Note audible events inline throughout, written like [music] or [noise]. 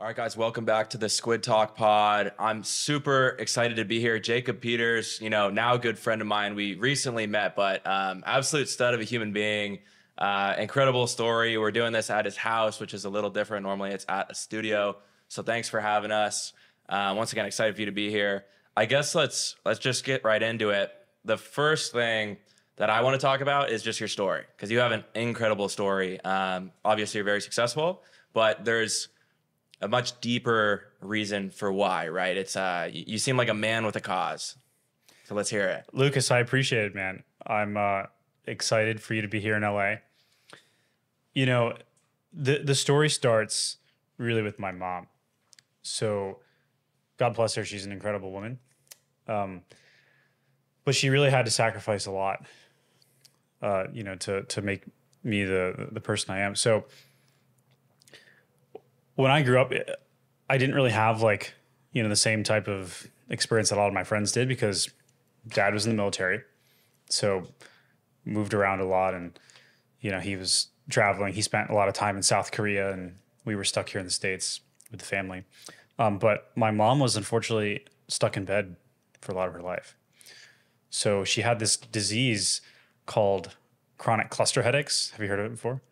All right, guys, welcome back to the Squid Talk Pod. I'm super excited to be here. Jacob Peters, you know, now a good friend of mine. We recently met, but um, absolute stud of a human being. Uh, incredible story. We're doing this at his house, which is a little different. Normally, it's at a studio. So thanks for having us. Uh, once again, excited for you to be here. I guess let's let's just get right into it. The first thing that I want to talk about is just your story because you have an incredible story. Um, obviously, you're very successful, but there's a much deeper reason for why, right? It's uh, you, seem like a man with a cause. So let's hear it. Lukas, I appreciate it, man. I'm uh, excited for you to be here in LA. You know, the the story starts really with my mom. So, God bless her, she's an incredible woman. Um, but she really had to sacrifice a lot, uh, you know, to to make me the the person I am. So, when I grew up, I didn't really have like you know the same type of experience that a lot of my friends did because dad was in the military, so moved around a lot, and you know he was traveling. He spent a lot of time in South Korea, and we were stuck here in the states with the family. Um, but my mom was unfortunately stuck in bed for a lot of her life. So she had this disease called chronic cluster headaches. Have you heard of it before?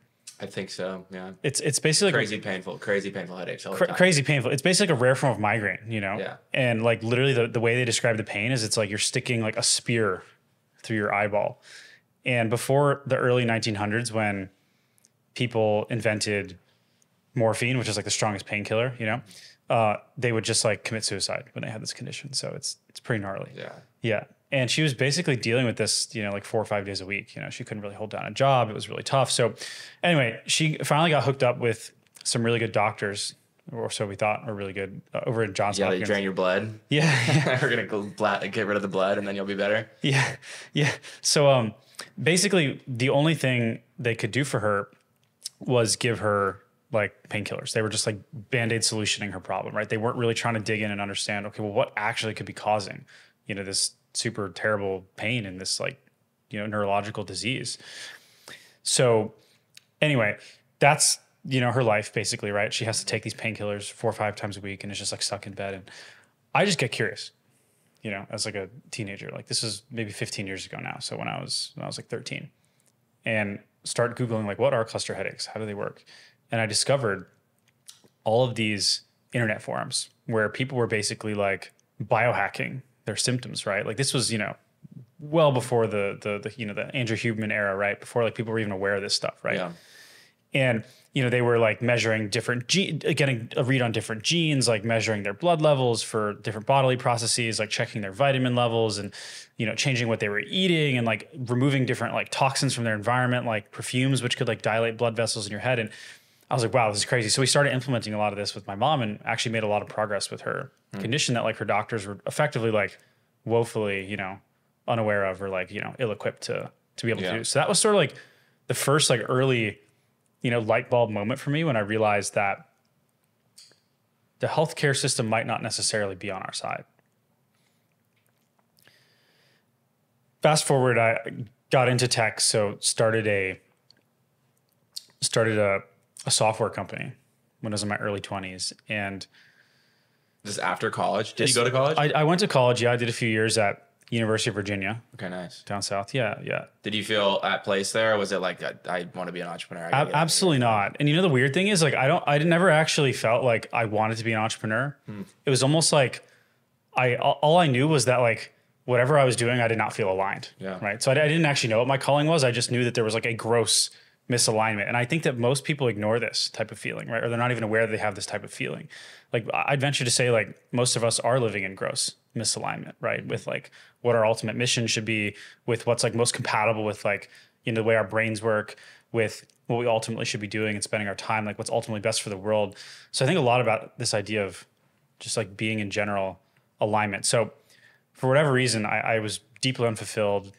I think so. Yeah. It's it's basically like Crazy painful, crazy painful headaches. All the cra- time. crazy painful. It's basically like a rare form of migraine, you know? Yeah. And like literally the, the way they describe the pain is it's like you're sticking like a spear through your eyeball. And before the early 1900s, when people invented morphine, which is like the strongest painkiller, you know, uh, they would just like commit suicide when they had this condition. So it's it's pretty gnarly. Yeah. Yeah. And she was basically dealing with this, you know, like four or five days a week. You know, she couldn't really hold down a job. It was really tough. So, anyway, she finally got hooked up with some really good doctors, or so we thought were really good uh, over in Johns Yeah, they Hopkins. drain your blood. [laughs] [laughs] yeah, We're gonna go bla- get rid of the blood, and then you'll be better. yeah, yeah. So, um, basically, the only thing they could do for her was give her like painkillers. They were just like band aid solutioning her problem, right? They weren't really trying to dig in and understand, okay, well, what actually could be causing, you know, this super terrible pain and this like, you know, neurological disease. So, anyway, that's, you know, her life basically, right? She has to take these painkillers four or five times a week and it's just like stuck in bed. And I just get curious, you know, as like a teenager. Like this is maybe 15 years ago now. So when I was when I was like 13. And start Googling like what are cluster headaches? How do they work? And I discovered all of these internet forums where people were basically like biohacking their symptoms, right? Like this was, you know, well before the the, the you know the Andrew Huberman era, right? Before like people were even aware of this stuff, right? Yeah. and you know they were like measuring different gene getting a read on different genes like measuring their blood levels for different bodily processes like checking their vitamin levels and you know changing what they were eating and like removing different like toxins from their environment like perfumes which could like dilate blood vessels in your head and i was like wow this is crazy so we started implementing a lot of this with my mom and actually made a lot of progress with her hmm. condition that like her doctors were effectively like woefully you know unaware of or like you know ill-equipped to to be able Yeah. to do so that was sort of like the first like early you know light bulb moment for me when I realized that the healthcare system might not necessarily be on our side. Fast forward, I got into tech, so started a started a, a software company when I was in my early twenties, and Just after college. Did you go to college? I, I went to college. Yeah, I did a few years at University of Virginia okay, nice. down south. Yeah, yeah. Did you feel at place there, or was it like I, I want to be an entrepreneur? I Ab- get out of absolutely not. And you know the weird thing is like I don't I never actually felt like I wanted to be an entrepreneur. Hmm. It was almost like I all all I knew was that like whatever I was doing I did not feel aligned. Yeah. Right. So I, I didn't actually know what my calling was. I just knew that there was like a gross misalignment. And I think that most people ignore this type of feeling, right? Or they're not even aware that they have this type of feeling. Like I'd venture to say like most of us are living in gross misalignment, right? With like what our ultimate mission should be, with what's like most compatible with like, you know, the way our brains work, with what we ultimately should be doing and spending our time, like what's ultimately best for the world. So I think a lot about this idea of just like being in general alignment. So for whatever reason, I, I was deeply unfulfilled,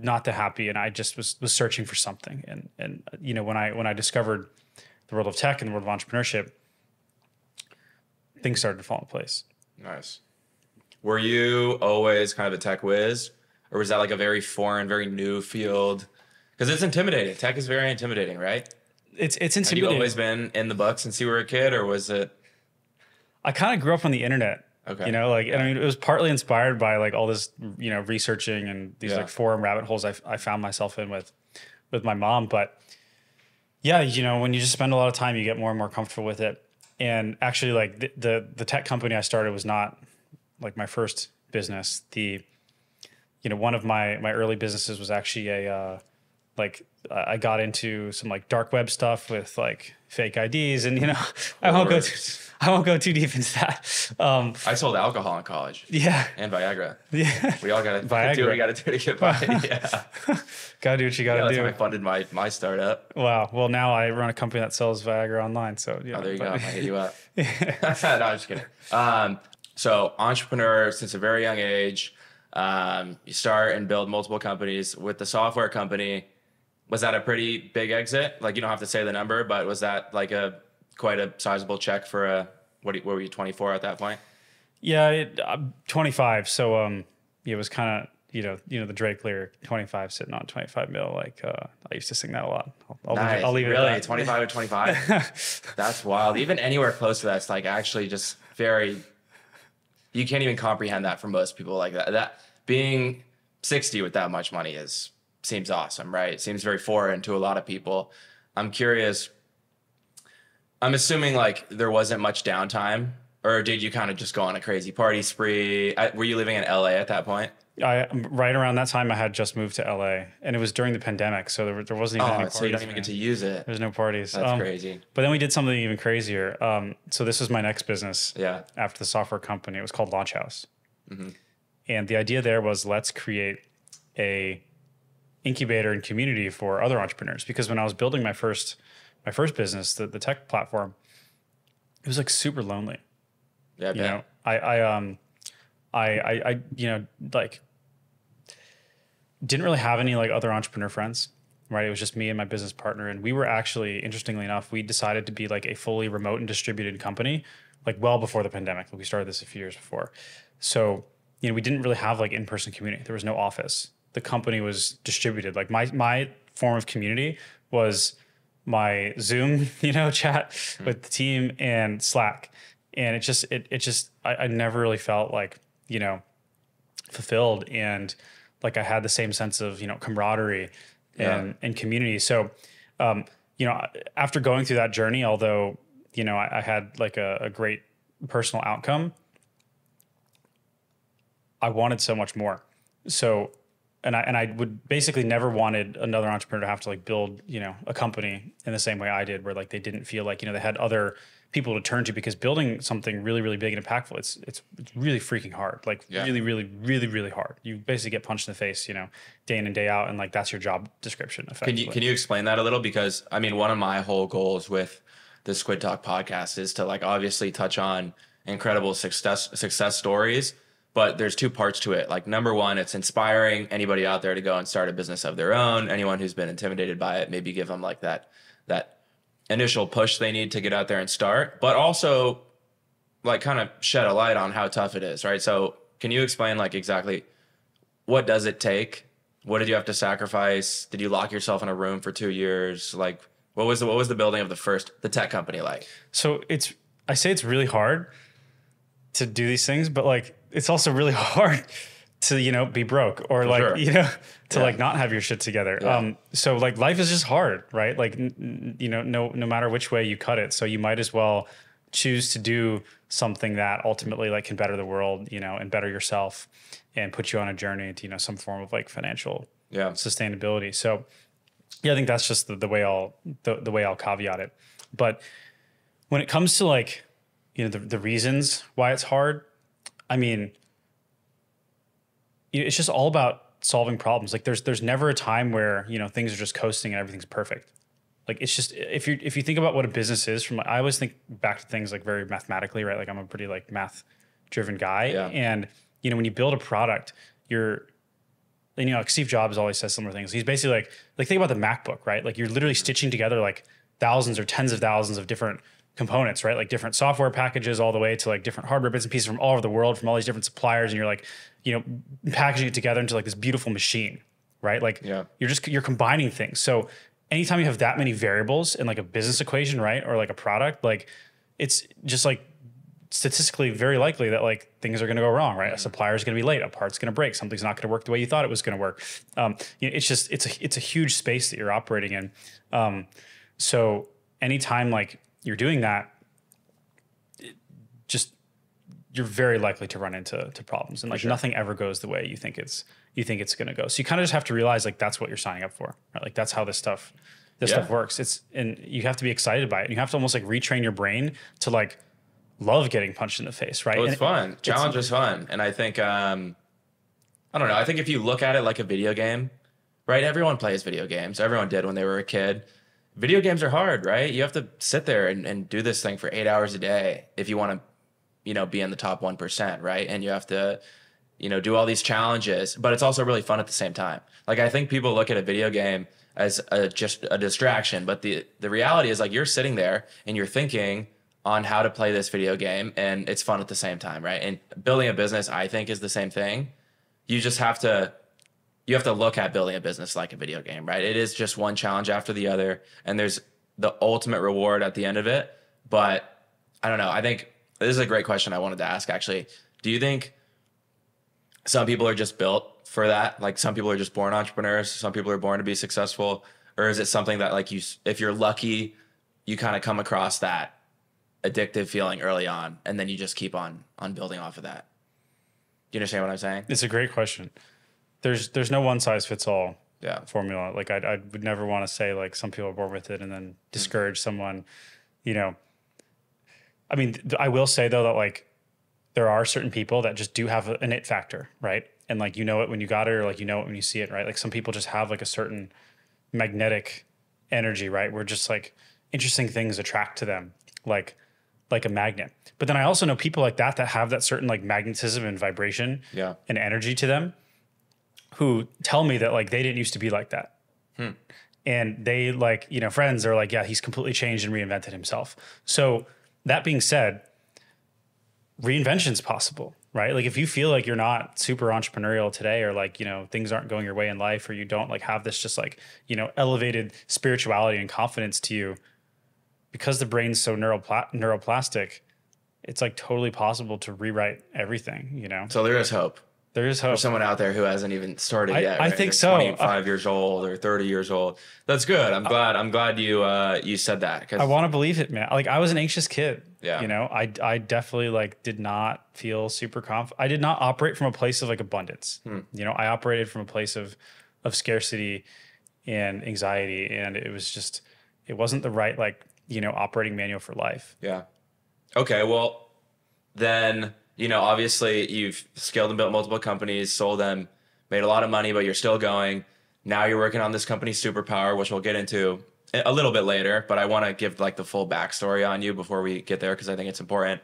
not that happy, and I just was was searching for something. And and you know when I when I discovered the world of tech and the world of entrepreneurship, things started to fall into place. Nice. Were you always kind of a tech whiz, or was that like a very foreign, very new field? Because it's intimidating. Tech is very intimidating, right? It's it's Had you intimidating. always been in the buck since you were a kid, or was it I kind of grew up on the internet. Okay. You know, like, and I mean, it was partly inspired by like all this, you know, researching and these Yeah. like forum rabbit holes I, I found myself in with, with my mom. But yeah, you know, when you just spend a lot of time, you get more and more comfortable with it. And actually, like the the, the tech company I started was not like my first business. The, you know, one of my my early businesses was actually a, uh, like I got into some like dark web stuff with like fake IDs, and you know, [laughs] I won't go. Too, I won't go too deep into that. Um, I sold alcohol in college yeah, and Viagra. yeah. We all got to do what we got to do to get by. [laughs] yeah. Gotta do what you gotta that's do. how I funded my my startup. Wow. Well, now I run a company that sells Viagra online. So yeah. Oh, there you go. I hit you up. [laughs] no, I'm just kidding. Um, so entrepreneur since a very young age. Um, you start and build multiple companies with the software company. Was that a pretty big exit? Like you don't have to say the number, but was that like a quite a sizable check for a what? What were you 24 at that point? Yeah, it, I'm 25. So um, it was kind of you know you know the Drake lyric 25 sitting on 25 mil. Like uh, I used to sing that a lot. I'll, I'll leave Nice. it. I'll leave it really at that. 25 or 25. [laughs] That's wild. Even anywhere close to that, it's like actually just very. You can't even comprehend that for most people. Like that, that being 60 with that much money is seems awesome, right? It seems very foreign to a lot of people. I'm curious. I'm assuming like there wasn't much downtime, or did you kind of just go on a crazy party spree? I, were you living in LA at that point? I right around that time I had just moved to LA, and it was during the pandemic, so there, there wasn't even any Oh, parties. so you don't even get to use it. There's no parties. That's Um, crazy. But then we did something even crazier. Um, so this was my next business. Yeah. after the software company. It was called Launch House. Mm-hmm. And the idea there was let's create a incubator and community for other entrepreneurs. Because when I was building my first my first business, the, the tech platform, it was like super lonely. Yeah. I You know, I I um I I, I you know like didn't really have any like other entrepreneur friends right it was just me and my business partner and we were actually interestingly enough we decided to be like a fully remote and distributed company like well before the pandemic we started this a few years before so you know we didn't really have like in-person community there was no office the company was distributed. Like my my form of community was my zoom [laughs] you know chat with the team and slack. And it just it, it just I, I never really felt like you know fulfilled. And like I had the same sense of you know camaraderie and and community. So um, you know after going through that journey, although you know I, I had like a, a great personal outcome, I wanted so much more. So and I and I would basically never wanted another entrepreneur to have to like build you know a company in the same way I did, where like they didn't feel like you know they had other people to turn to because building something really really big and impactful it's it's it's really freaking hard like Yeah. really really really really hard you basically get punched in the face you know day in and day out and like that's your job description Can you can you explain that a little? Because I mean, one of my whole goals with the Squid Talk podcast is to like obviously touch on incredible success success stories, but there's two parts to it. Like number one, it's inspiring anybody out there to go and start a business of their own. Anyone who's been intimidated by it, maybe give them like that that initial push they need to get out there and start, but also like kind of shed a light on how tough it is, right? So can you explain like exactly what does it take? What did you have to sacrifice? Did you lock yourself in a room for two years? Like, what was the what was the building of the first the tech company like? so it's i say it's really hard to do these things but like it's also really [laughs] hard to you know be broke or like sure. you know to Yeah. like not have your shit together Yeah. um so like life is just hard right like n- n- you know no no matter which way you cut it so you might as well choose to do something that ultimately like can better the world you know and better yourself and put you on a journey to you know some form of like financial Yeah, sustainability. So yeah, I think that's just the, the way I'll the, the way I'll caveat it. But when it comes to like, you know, the, the reasons why it's hard, I mean, it's just all about solving problems. Like there's there's never a time where, you know, things are just coasting and everything's perfect. Like it's just if you if you think about what a business is from I always think back to things like very mathematically, right? Like I'm a pretty like math driven guy. Yeah. And you know, when you build a product, you're and you know, like Steve Jobs always says similar things. He's basically like, like think about the MacBook, right? Like you're literally mm-hmm. stitching together like thousands or tens of thousands of different components, right? Like different software packages, all the way to like different hardware bits and pieces from all over the world, from all these different suppliers, and you're like, you know, packaging it together into like this beautiful machine, right? Like Yeah. you're just you're combining things. So anytime you have that many variables in like a business equation, right, or like a product, like it's just like statistically very likely that like things are going to go wrong, right? A supplier is going to be late, a part's going to break, something's not going to work the way you thought it was going to work. Um, you know, it's just it's a it's a huge space that you're operating in. Um, so anytime like you're doing that, just you're very likely to run into to problems, and like nothing ever goes the way you think it's you think it's going to go. So you kind of just have to realize like that's what you're signing up for, right? Like that's how this stuff this Yeah. stuff works. It's and you have to be excited by it. You have to almost like retrain your brain to like love getting punched in the face, right? Well, And it's it- fun. Challenge is fun, and I think um, I don't know. I think if you look at it like a video game, right? Everyone plays video games. Everyone did when they were a kid. Video games are hard, right? You have to sit there and, and do this thing for eight hours a day if you want to, you know, be in the top one percent, right? And you have to, you know, do all these challenges, but it's also really fun at the same time. Like I think people look at a video game as a, just a distraction, but the the reality is like you're sitting there and you're thinking on how to play this video game, and it's fun at the same time, right? And building a business, I think, is the same thing. You just have to you have to look at building a business like a video game, right? It is just one challenge after the other, and there's the ultimate reward at the end of it. But I don't know. I think this is a great question I wanted to ask actually. Do you think some people are just built for that? Like some people are just born entrepreneurs, some people are born to be successful, or is it something that like you if you're lucky, you kind of come across that addictive feeling early on and then you just keep on on building off of that? Do you understand what I'm saying? It's a great question. There's there's no one size fits all Yeah. formula. Like I I would never want to say like some people are born with it and then discourage someone. You know, I mean, th- I will say though that like there are certain people that just do have a- an it factor, right? And like you know it when you got it, or like you know it when you see it, right? Like some people just have like a certain magnetic energy, right? Where just like interesting things attract to them, like like a magnet. But then I also know people like that that have that certain like magnetism and vibration Yeah. and energy to them who tell me that like they didn't used to be like that. Hmm. And they like, you know, friends are like, yeah, he's completely changed and reinvented himself. So that being said, reinvention's possible, right? Like if you feel like you're not super entrepreneurial today or like, you know, things aren't going your way in life or you don't like have this just like, you know, elevated spirituality and confidence to you because the brain's so neuropla- neuroplastic, it's like totally possible to rewrite everything, you know? So there is hope. There is hope. for someone out there who hasn't even started I- yet. I right? think They're so. 25 years old or 30 years old. That's good. I'm glad. I'm glad you uh, you said that cuz I want to believe it, man. Like I was an anxious kid. Yeah. You know, I I definitely like did not feel super conf. I did not operate from a place of like abundance. Hmm. You know, I operated from a place of of scarcity and anxiety, and it was just it wasn't the right like you know operating manual for life. yeah. Okay, well, then you know obviously you've scaled and built multiple companies, sold them, made a lot of money, but you're still going. Now you're working on this company Superpower, which we'll get into a little bit later. But I want to give like the full backstory on you before we get there because I think it's important.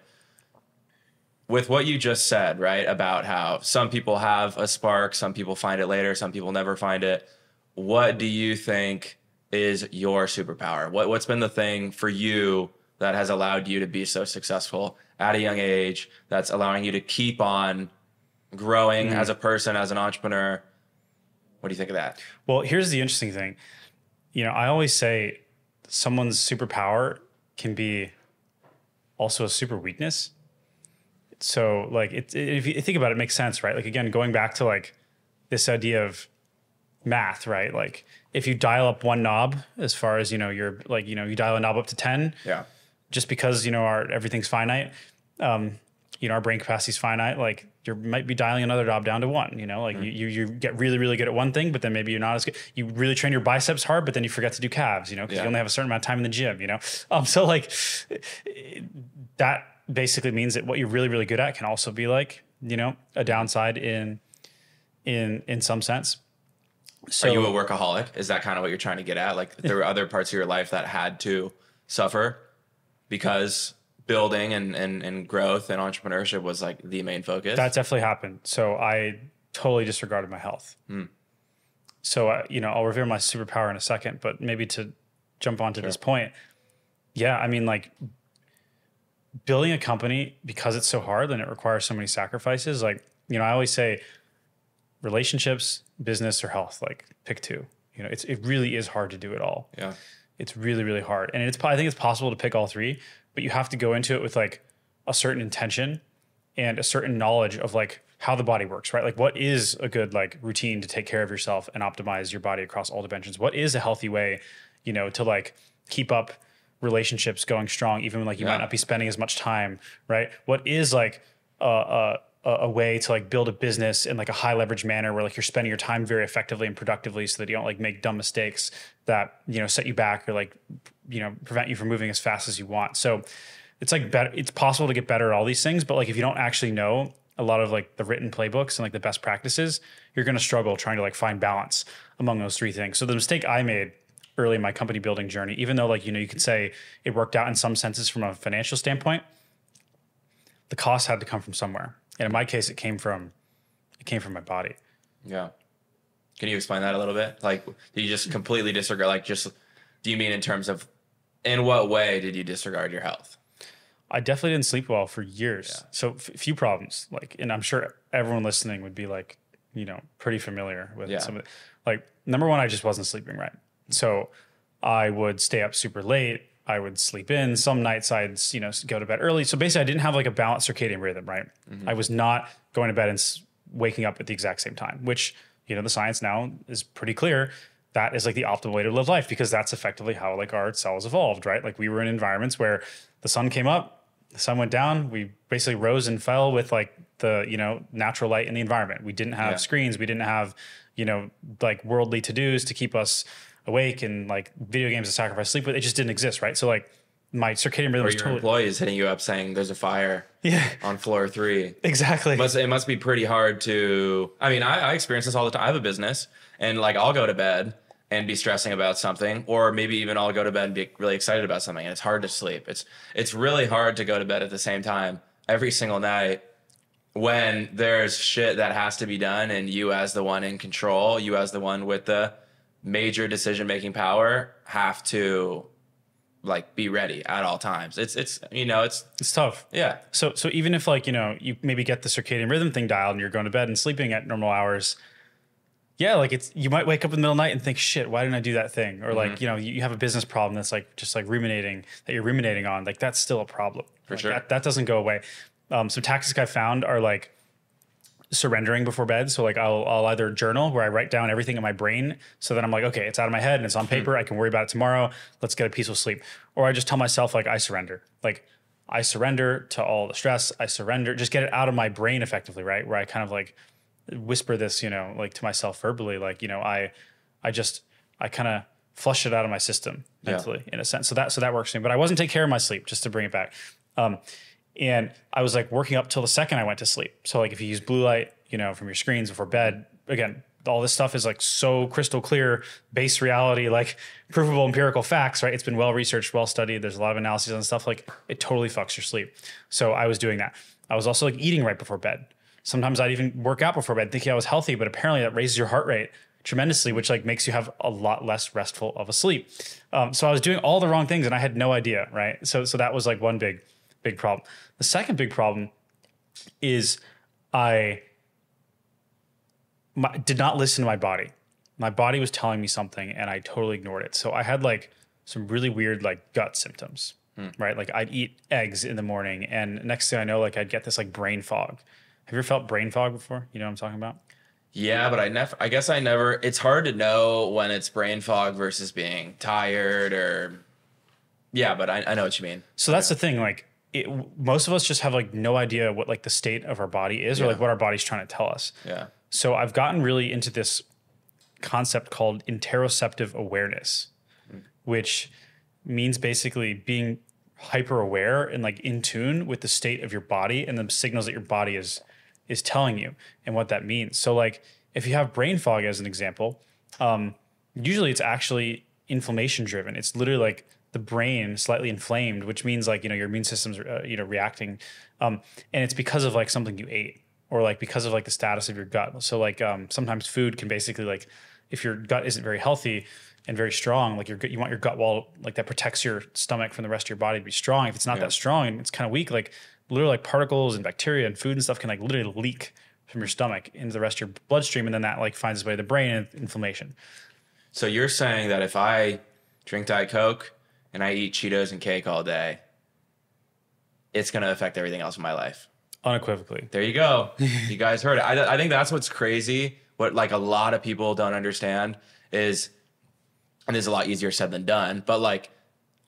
with what you just said, right, about how some people have a spark, some people find it later, some people never find it. What do you think is your superpower? What what's been the thing for you that has allowed you to be so successful at a young age that's allowing you to keep on growing mm-hmm. as a person, as an entrepreneur? What do you think of that? Well, here's the interesting thing. You know, I always say someone's superpower can be also a super weakness. So, like, it, it- if you think about it, it makes sense, right? Like, again, going back to like this idea of math, right? Like, if you dial up one knob, as far as you know, you're like, you know, you dial a knob up to ten, Yeah. Just because you know our everything's finite um you know our brain capacity is finite like you might be dialing another knob down to one you know like you, you you get really really good at one thing but then maybe you're not as good you really train your biceps hard but then you forget to do calves you know because Yeah. you only have a certain amount of time in the gym you know um so like that basically means that what you're really really good at can also be like you know a downside in in in some sense so Are you a workaholic? Is that kind of what you're trying to get at? Like there were other parts of your life that had to suffer because building and, and, and growth and entrepreneurship was like the main focus. That definitely happened. So I totally disregarded my health. So uh, you know, I'll reveal my superpower in a second, but maybe to jump onto this point, yeah, I mean, like building a company because it's so hard and it requires so many sacrifices. Like you know, I always say, relationships, business, or health. Like pick two. You know, it's it really is hard to do it all yeah. It's really really hard and it's i think it's possible to pick all three but you have to go into it with like a certain intention and a certain knowledge of like how the body works, right? Like what is a good like routine to take care of yourself and optimize your body across all dimensions? What is a healthy way, you know, to like keep up relationships going strong, even when like you Yeah. might not be spending as much time, right? What is like a, a a a way to like build a business in like a high leverage manner where like you're spending your time very effectively and productively so that you don't like make dumb mistakes that you know set you back or like you know prevent you from moving as fast as you want. So it's like better it's possible to get better at all these things but like if you don't actually know a lot of like the written playbooks and like the best practices you're going to struggle trying to like find balance among those three things. So the mistake i made early in my company building journey even though like you know you could say it worked out in some senses from a financial standpoint the cost had to come from somewhere and in my case it came from it came from my body Yeah. Can you explain that a little bit? Like, do you just completely disregard? Like, just do you mean in terms of in what way did you disregard your health? I definitely didn't sleep well for years. So f- few problems. Like, and I'm sure everyone listening would be like, you know, pretty familiar with Yeah. some of the, like number one, I just wasn't sleeping right. So I would stay up super late. I would sleep in. Some nights I'd, you know, go to bed early. So basically I didn't have like a balanced circadian rhythm, right? Mm-hmm. I was not going to bed and waking up at the exact same time, which, you know, the science now is pretty clear. That is like the optimal way to live life because that's effectively how like our cells evolved, right? Like we were in environments where the sun came up, the sun went down, we basically rose and fell with like the, you know, natural light in the environment. We didn't have Yeah. screens, we didn't have, you know, like worldly to-dos to keep us awake and like video games to sacrifice sleep with. It just didn't exist, right? So like my circadian rhythm Or was your totally employees hitting you up saying there's a fire [laughs] Yeah, on floor three. exactly. It must, it must be pretty hard to. I mean, I, I experience this all the time. I have a business, and like I'll go to bed and be stressing about something, or maybe even I'll go to bed and be really excited about something, and it's hard to sleep. It's it's really hard to go to bed at the same time every single night when there's shit that has to be done, and you as the one in control, you as the one with the major decision making power, have to like be ready at all times. It's it's you know it's it's tough. yeah So so even if like, you know, you maybe get the circadian rhythm thing dialed and you're going to bed and sleeping at normal hours, yeah, like it's you might wake up in the middle of the night and think, shit, why didn't I do that thing? Or Mm-hmm. like, you know, you you have a business problem that's like just like ruminating that you're ruminating on. Like that's still a problem. For sure. That, that doesn't go away. Um, some tactics I found are like surrendering before bed. So like I'll I'll either journal where I write down everything in my brain so that I'm like, okay, it's out of my head and it's on paper. I can worry about it tomorrow. Let's get a peaceful sleep. Or I just tell myself like I surrender. Like I surrender to all the stress. I surrender, just get it out of my brain effectively, right? Where I kind of like whisper this, you know, like to myself verbally, like, you know, I I just I kind of flush it out of my system Yeah. mentally in a sense. So that so that works for me. But I wasn't taking care of my sleep, just to bring it back. Um, and I was like working up till the second I went to sleep. So like if you use blue light, you know, from your screens before bed, again, all this stuff is like so crystal clear, base reality, like [laughs] provable empirical facts, right? It's been well researched, well studied. There's a lot of analyses on stuff. Like it totally fucks your sleep. So I was doing that. I was also like eating right before bed. Sometimes I'd even work out before bed, thinking I was healthy, but apparently that raises your heart rate tremendously, which like makes you have a lot less restful of a sleep. Um, so I was doing all the wrong things and I had no idea, right? So so that was like one big big problem. The second big problem is I my, did not listen to my body. My body was telling me something and I totally ignored it. So I had like some really weird like gut symptoms, hmm. right? Like I'd eat eggs in the morning and next thing I know, like I'd get this like brain fog. Have you ever felt brain fog before? You know what I'm talking about? Yeah, but I never. I guess I never. It's hard to know when it's brain fog versus being tired or. Yeah, but I, I know what you mean. So that's the thing. Like, it, most of us just have like no idea what like the state of our body is or like what our body's trying to tell us. Yeah. So I've gotten really into this concept called interoceptive awareness, which means basically being hyper aware and like in tune with the state of your body and the signals that your body is is telling you and what that means. So like if you have brain fog as an example, um, usually it's actually inflammation driven. It's literally like the brain slightly inflamed, which means like you know your immune system's uh, you know reacting, um, and it's because of like something you ate or like because of like the status of your gut. So like um, sometimes food can basically like if your gut isn't very healthy and very strong, like your you want your gut wall like that protects your stomach from the rest of your body to be strong. If it's not Yeah. that strong and it's kind of weak, like literally like particles and bacteria and food and stuff can like literally leak from your stomach into the rest of your bloodstream, and then that like finds its way to the brain and inflammation. So you're saying that if I drink Diet Coke and I eat Cheetos and cake all day, it's going to affect everything else in my life. Unequivocally. There you go. [laughs] you guys heard it. I, I think that's what's crazy. What like a lot of people don't understand is, and it's a lot easier said than done, but like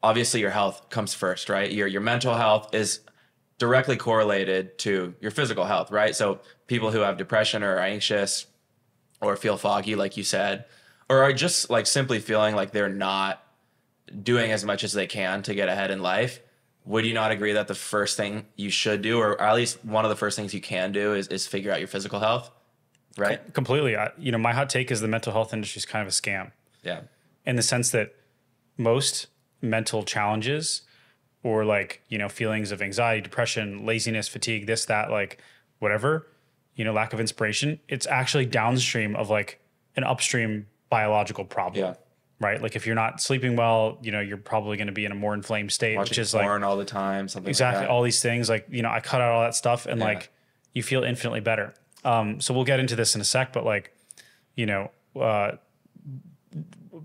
obviously your health comes first, right? Your your mental health is directly correlated to your physical health, right? So people who have depression or are anxious or feel foggy, like you said, or are just like simply feeling like they're not doing as much as they can to get ahead in life. Would you not agree that the first thing you should do, or at least one of the first things you can do, is, is figure out your physical health? Right. Completely. I, you know, my hot take is the mental health industry is kind of a scam Yeah. in the sense that most mental challenges or like, you know, feelings of anxiety, depression, laziness, fatigue, this, that, like whatever, you know, lack of inspiration, it's actually downstream of like an upstream biological problem. Yeah. Right. Like if you're not sleeping well, you know, you're probably going to be in a more inflamed state, Watching which is like porn all the time, something exactly like that. all these things like you know i cut out all that stuff and Yeah. like you feel infinitely better um so we'll get into this in a sec but like you know uh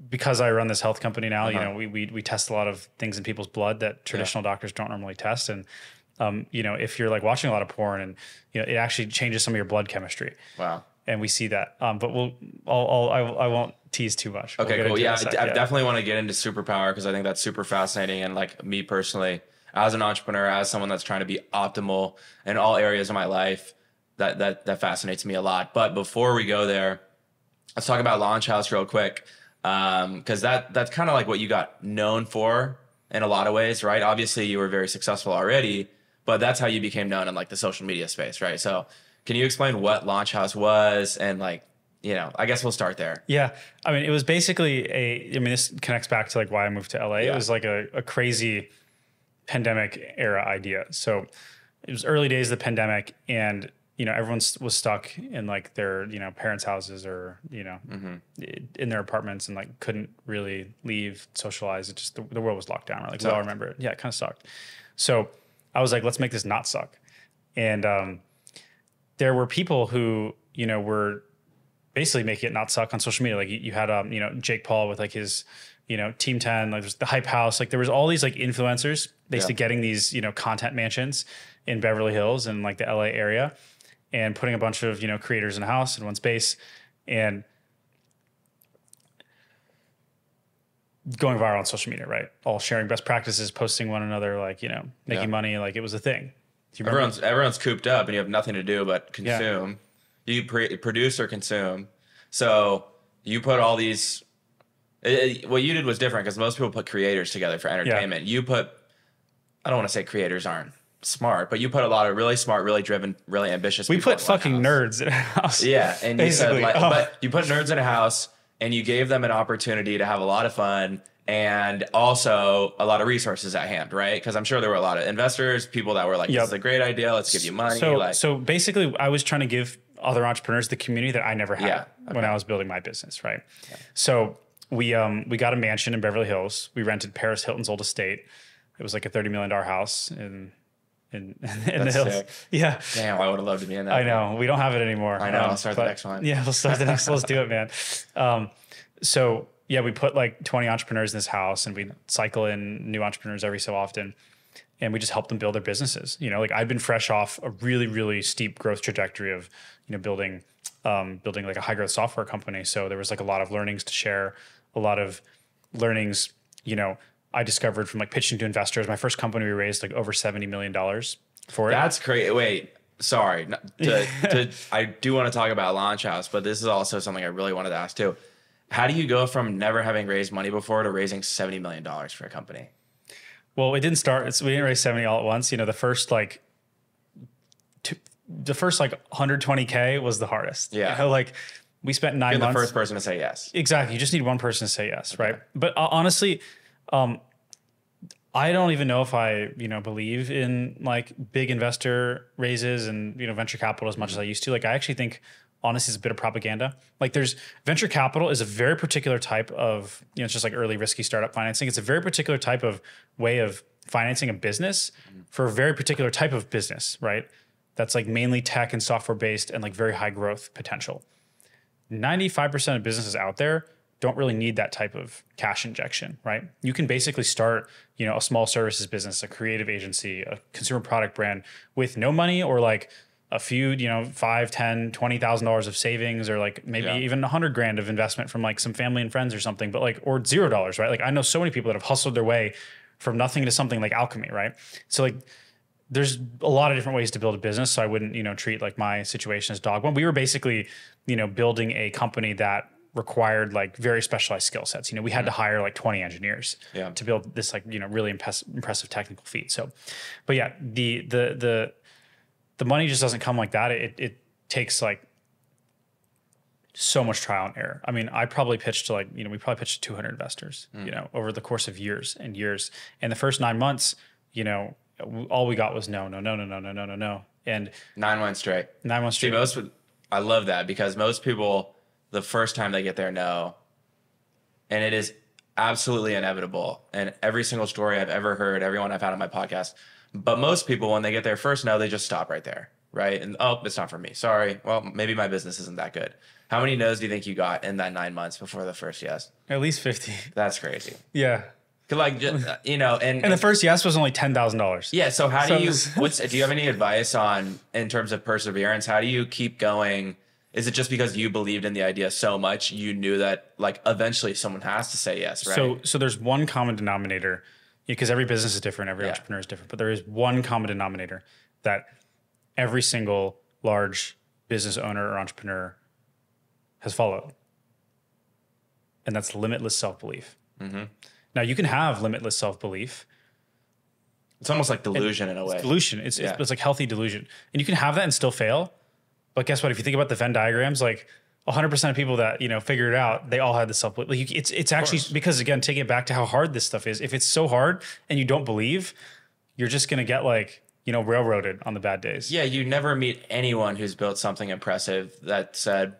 because i run this health company now you Uh-huh. know we, we we test a lot of things in people's blood that traditional doctors don't normally test and um you know if you're like watching a lot of porn and you know it actually changes some of your blood chemistry wow. And we see that um but we'll I'll, I'll I, I won't tease too much We'll Okay, cool. into it Yeah, I, yeah. definitely want to get into superpower because I think that's super fascinating. And like me personally, as an entrepreneur, as someone that's trying to be optimal in all areas of my life, that that that fascinates me a lot. But before we go there, let's talk about Launch House real quick because that that's kind of like what you got known for in a lot of ways, right? Obviously, you were very successful already, but that's how you became known in like the social media space, right? So, can you explain what Launch House was and like, you know, I guess we'll start there. Yeah. I mean, it was basically a, I mean, this connects back to like why I moved to LA. It was like a, a crazy pandemic era idea. So it was early days of the pandemic and, you know, everyone was stuck in like their, you know, parents' houses or, you know, i- in their apartments and like couldn't really leave, socialize. It just, the, the world was locked down. Right? Like we all remember it. Yeah, it kind of sucked. So I was like, let's make this not suck. And um, there were people who, you know, were basically making it not suck on social media. Like you, you had, um, you know, Jake Paul with like his, you know, Team 10, like there's the Hype House. Like there was all these like influencers basically Yeah. getting these, you know, content mansions in Beverly Hills and like the LA area and putting a bunch of, you know, creators in a house in one space and going viral on social media, right? All sharing best practices, posting one another, like, you know, making Yeah. money. Like it was a thing. Everyone's everyone's cooped up, and you have nothing to do but consume. You pre- produce or consume. So you put all these. it- it- what you did was different because most people put creators together for entertainment. You put. I don't want to say creators aren't smart, but you put a lot of really smart, really driven, really ambitious. we put in fucking nerds in a house. Yeah, and you said Basically. like, Oh. but you put nerds in a house, and you gave them an opportunity to have a lot of fun. And also a lot of resources at hand, right? Because I'm sure there were a lot of investors, people that were like, "This is a great idea. Let's give you money." So, like, so basically, I was trying to give other entrepreneurs the community that I never had Yeah, when I was building my business, right? So we um we got a mansion in Beverly Hills. We rented Paris Hilton's old estate. It was like a thirty million dollar house in in, [laughs] in the hills. sick. Yeah, Damn, I would have loved to be in that. I know. We don't have it anymore. Um, I know. I'll [laughs] start the next one. Yeah, we'll start the next. let's do it, man. Um, so yeah, we put like 20 entrepreneurs in this house, and we cycle in new entrepreneurs every so often, and we just help them build their businesses. You know, like I've been fresh off a really, really steep growth trajectory of you know building, um, building like a high growth software company. So there was like a lot of learnings to share, a lot of learnings. You know, I discovered from like pitching to investors. My first company we raised like over 70 million dollars for it. That's crazy. Wait, sorry. To, to, [laughs] I do want to talk about Launch House, but this is also something I really wanted to ask too. How do you go from never having raised money before to raising seventy million dollars for a company? Well, it didn't start. It's, we didn't raise seventy all at once. You know, the first like, two, the first like 120k was the hardest. Yeah. you know, like we spent 9 You're the first person to say yes. exactly. You just need one person to say yes, right? But uh, honestly, um, I don't even know if I you know believe in like big investor raises and you know venture capital as much as I used to. Like I actually think honestly it's a bit of propaganda. Like there's venture capital is a very particular type of you know it's just like early risky startup financing. It's a very particular type of way of financing a business for a very particular type of business, right? That's like mainly tech and software based and like very high growth potential. 95% of businesses out there don't really need that type of cash injection, right? You can basically start, you know, a small services business, a creative agency, a consumer product brand with no money or like a few, you know, five, ten, twenty thousand dollars of savings or like maybe Yeah. even a hundred grand of investment from like some family and friends or something, but like or zero dollars, right? Like I know so many people that have hustled their way from nothing to something like alchemy, right? So like there's a lot of different ways to build a business. So I wouldn't, you know, treat like my situation as dog. dogma. We were basically, you know, building a company that required like very specialized skill sets. You know, we had to mm-hmm. hire like 20 engineers Yeah. to build this like, you know, really impress- impressive technical feat. So, but yeah, the, the, the, the money just doesn't come like that. It, it takes like so much trial and error. I mean, I probably pitched to like, you know, we probably pitched to 200 investors, mm. you know, over the course of years and years. And the first nine months, you know, all we got was no, no, no, no, no, no, no, no, no. And Nine went straight. nine See, straight. most would, I love that because most people, the first time they get their no, and it is absolutely inevitable. And every single story I've ever heard, everyone I've had on my podcast, but most people, when they get their first no, they just stop right there, right? And oh, it's not for me. Sorry. Well, maybe my business isn't that good. How many no's do you think you got in that nine months before the first yes? At least 50. That's crazy. Yeah. Like, just, uh, you know, and, And the first yes was only $10,000. yeah. So how So do you? [laughs] What's do you have any advice on in terms of perseverance? How do you keep going? Is it just because you believed in the idea so much you knew that like eventually someone has to say yes, right? So, so there's one common denominator because every business is different, every Yeah. entrepreneur is different, but there is one common denominator that every single large business owner or entrepreneur has followed, and that's limitless self belief. Mm-hmm. Now, you can have limitless self belief, it's almost like delusion in a way. delusion. It's, Yeah. it's it's like healthy delusion, and you can have that and still fail. But guess what? If you think about the Venn diagrams, like 100 percent of people that you know figure it out, they all had the self. Like you- it's it's actually because again, taking it back to how hard this stuff is. If it's so hard and you don't believe, you're just gonna get like you know railroaded on the bad days. Yeah, you never meet anyone who's built something impressive that said,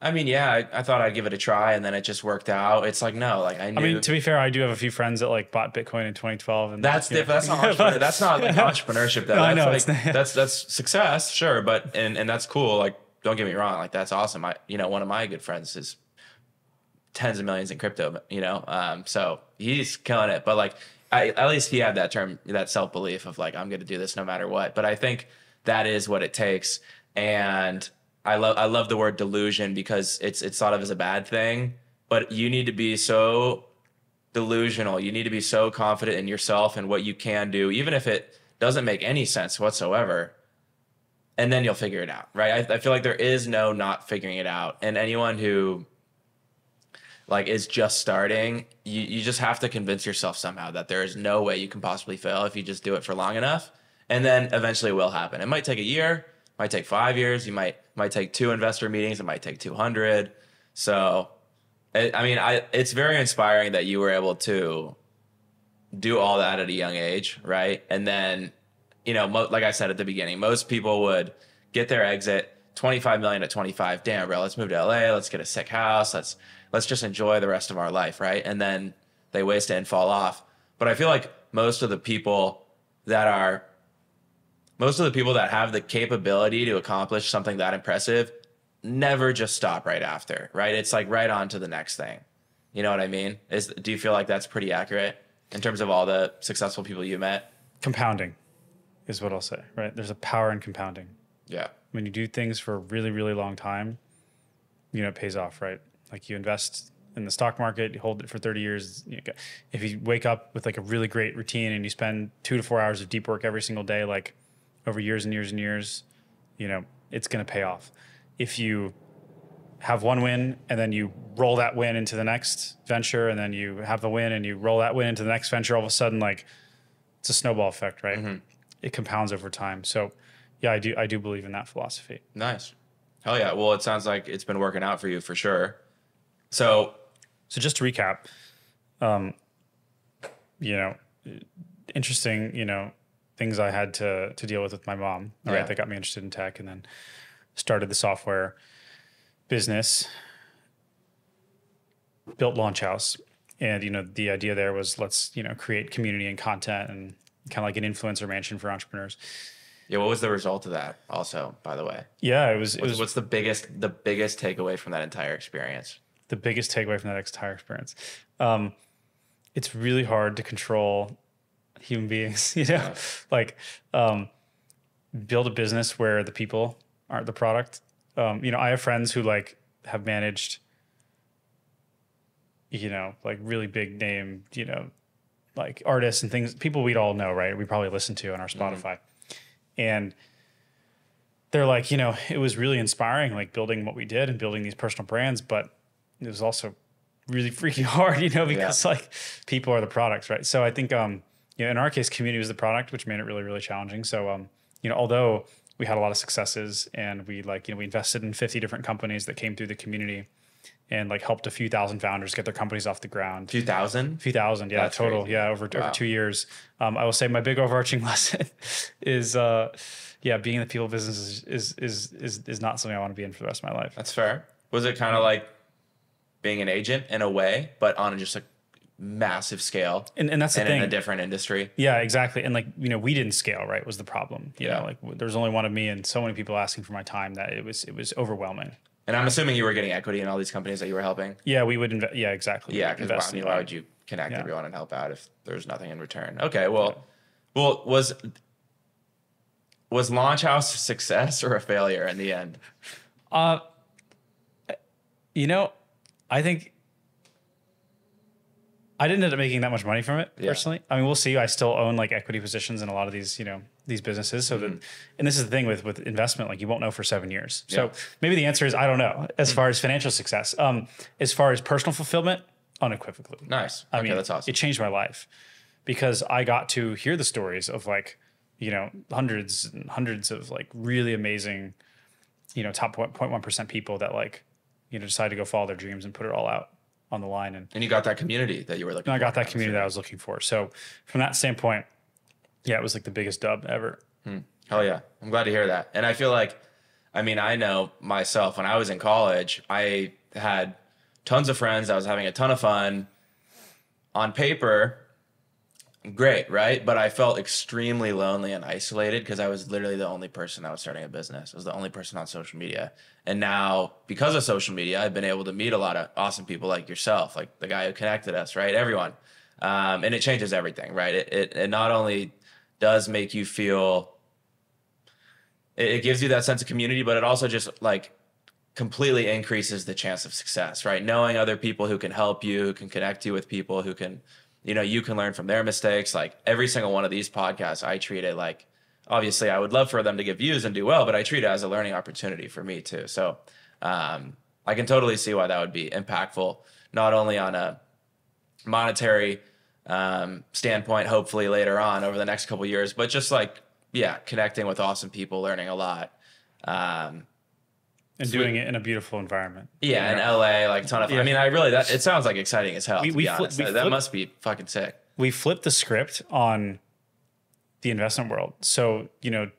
I mean, yeah, I, I thought I'd give it a try and then it just worked out. It's like, no, like I knew. I mean, to be fair, I do have a few friends that like bought Bitcoin in 2012, and that's different. That's not [laughs] entrepreneur. That's not like [laughs] entrepreneurship. Though. No, I know, like, [laughs] that's that's success, sure, but and and that's cool. Like, don't get me wrong. Like, that's awesome. I, you know, one of my good friends is tens of millions in crypto. You know, um, so he's killing it. But like, I, at least he had that term, that self belief of like, I'm going to do this no matter what. But I think that is what it takes, and I love I love the word delusion because it's it's thought of as a bad thing, but you need to be so delusional. You need to be so confident in yourself and what you can do, even if it doesn't make any sense whatsoever. And then you'll figure it out, right? I, I feel like there is no not figuring it out. And anyone who like is just starting, you, you just have to convince yourself somehow that there is no way you can possibly fail if you just do it for long enough. And then eventually it will happen. It might take a year, might take five years, you might might take two investor meetings, it might take 200. So I I mean, I it's very inspiring that you were able to do all that at a young age, right? And then, you know, mo- like I said at the beginning, most people would get their exit 25 million at 25. Damn, bro, let's move to LA. Let's get a sick house. Let's let's just enjoy the rest of our life, right? And then they waste it and fall off. But I feel like most of the people that are most of the people that have the capability to accomplish something that impressive never just stop right after, right? It's like right on to the next thing. You know what I mean? Is do you feel like that's pretty accurate in terms of all the successful people you met? compounding is what I'll say. Right? There's a power in compounding. Yeah. when you do things for a really really long time you know it pays off right like you invest in the stock market you hold it for 30 years if you wake up with like a really great routine and you spend two to four hours of deep work every single day like over years and years and years you know it's going to pay off if you have one win and then you roll that win into the next venture and then you have the win and you roll that win into the next venture all of a sudden like it's a snowball effect right mm-hmm. It compounds over time so yeah i do i do believe in that philosophy Nice. Hell yeah. Well, it sounds like it's been working out for you for sure. So so just to recap um you know interesting you know things i had to to deal with with my mom all right Yeah. that got me interested in tech and then started the software business built launch house and you know the idea there was let's you know create community and content and kind of like an influencer mansion for entrepreneurs yeah, what was the result of that? Also, by the way, yeah it was it what's, was what's the biggest the biggest takeaway from that entire experience? the biggest takeaway from that entire experience. Um, it's really hard to control human beings, [laughs] you know, Yeah. like um, build a business where the people aren't the product. Um, you know, I have friends who like have managed, you know, like really big name, you know, like artists and things, people we'd all know, right? We probably listen to on our Spotify. And they're like, you know, it was really inspiring, like building what we did and building these personal brands, but it was also really freaking [laughs] hard, you know, because like people are the products, right? So I think, um, you know, in our case, community was the product, which made it really, really challenging. So, um, you know, although we had a lot of successes and we like, you know, we invested in 50 different companies that came through the community and like helped a few thousand founders get their companies off the ground. Two thousand. few thousand, yeah, That's total, crazy. yeah, over Wow. over two years. Um, I will say my big overarching [laughs] lesson is, uh, yeah, being in the people business is, is is is is not something I want to be in for the rest of my life. That's fair. Was it kind of like being an agent in a way, but on just a massive scale And and that's the and thing. in a different industry? yeah, exactly. And like you know, we didn't scale. Right, was the problem. You Yeah. know, like there was only one of me and so many people asking for my time that it was it was overwhelming. And I'm assuming you were getting equity in all these companies that you were helping. Yeah, we would invest. Yeah, exactly. Yeah, because why, in why would you connect Yeah. everyone and help out if there's nothing in return? Okay, well, well, was was Launch House a success or a failure in the end? Uh, you know, I think I didn't end up making that much money from it Yeah. personally. I mean, we'll see. I still own like equity positions in a lot of these, you know, these businesses. So Mm-hmm. that, and this is the thing with with investment, like you won't know for seven years. So maybe the answer is I don't know as far as financial success. Um, as far as personal fulfillment, unequivocally. Nice. I okay, mean, that's awesome. It changed my life because I got to hear the stories of like, you know, hundreds and hundreds of like really amazing, you know, top 0.1% people that like, you know, decide to go follow their dreams and put it all out on the line. And, and you got that community that you were looking. and I got that community that I was looking for. So from that standpoint, yeah, it was like the biggest dub ever. Hmm. Hell yeah. I'm glad to hear that. And I feel like, I mean, I know myself when I was in college, I had tons of friends. I was having a ton of fun. On paper, great, right? But I felt extremely lonely and isolated because I was literally the only person that was starting a business. I was the only person on social media. And now, because of social media, I've been able to meet a lot of awesome people like yourself, like the guy who connected us, right? Everyone. Um, and it changes everything, right? It, it, it not only does make you feel it, it gives you that sense of community, but it also just like completely increases the chance of success, right? Knowing other people who can help you, who can connect you with people who can, you know, you can learn from their mistakes. Like every single one of these podcasts, I treat it like obviously I would love for them to get views and do well, but I treat it as a learning opportunity for me too. So um, I can totally see why that would be impactful, not only on a monetary um, standpoint, hopefully later on over the next couple years, but just like, yeah, connecting with awesome people, learning a lot. Um, And Sweet. doing it in a beautiful environment. yeah, in LA, like ton of fun. Yeah. I mean, I really that it sounds like exciting as hell. We- to we be fli- honest, we that, that must be fucking sick. we flipped the script on the investment world. So, you know,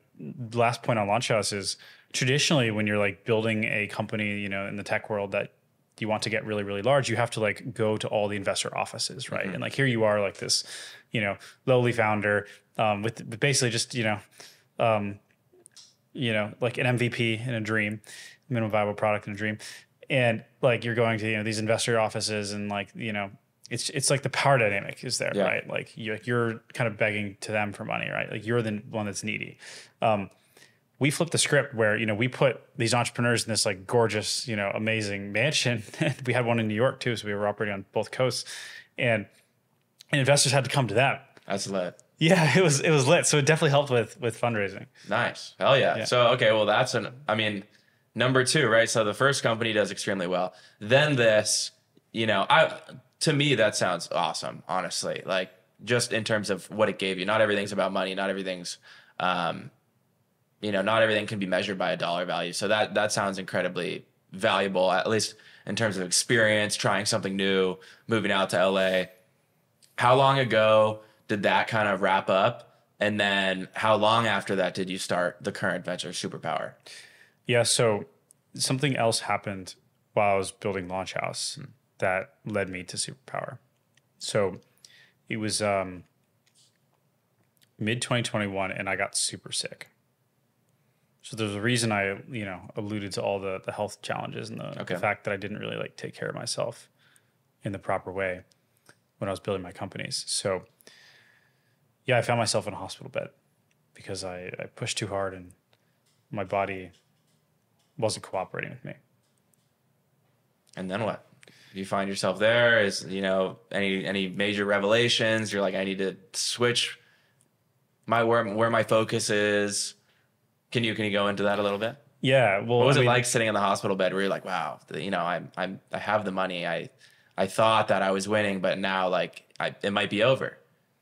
last point on Launch House is traditionally when you're like building a company, you know, in the tech world that you want to get really, really large, you have to like go to all the investor offices, right? And like here you are, like this, you know, lowly founder um, with with basically just, you know, um, you know, like an MVP in a dream, minimum viable product in a dream. And like you're going to, you know, these investor offices and like, you know, it's it's like the power dynamic is there, Yeah. right? Like you like you're kind of begging to them for money, right? Like you're the one that's needy. Um, we flipped the script where you know we put these entrepreneurs in this like gorgeous, you know, amazing mansion. [laughs] we had one in New York too, so we were operating on both coasts, and and investors had to come to that. That's lit. Yeah, it was it was lit. So it definitely helped with with fundraising. Nice. Hell yeah. Yeah. So okay, well that's an I mean, number two, right? So the first company does extremely well. Then this, you know, I to me that sounds awesome, honestly. Like just in terms of what it gave you. Not everything's about money, not everything's um, you know, not everything can be measured by a dollar value. So that that sounds incredibly valuable, at least in terms of experience, trying something new, moving out to LA. How long ago did that kind of wrap up? And then how long after that did you start the current venture, Superpower? Yeah, so something else happened while I was building Launch House that led me to Superpower. So it was um, mid 2021 and I got super sick. So there's a reason I, you know, alluded to all the the health challenges and the, Okay. the fact that I didn't really like take care of myself in the proper way when I was building my companies. So yeah, I found myself in a hospital bed because I, I pushed too hard and my body wasn't cooperating with me. And then what? You find yourself there. Is you know any any major revelations? You're like, I need to switch my where where my focus is. Can you can you go into that a little bit? Yeah. Well, What was I it mean, like sitting in the hospital bed where you're like, wow, you know, I'm I'm I have the money. I I thought that I was winning, but now like I, it might be over.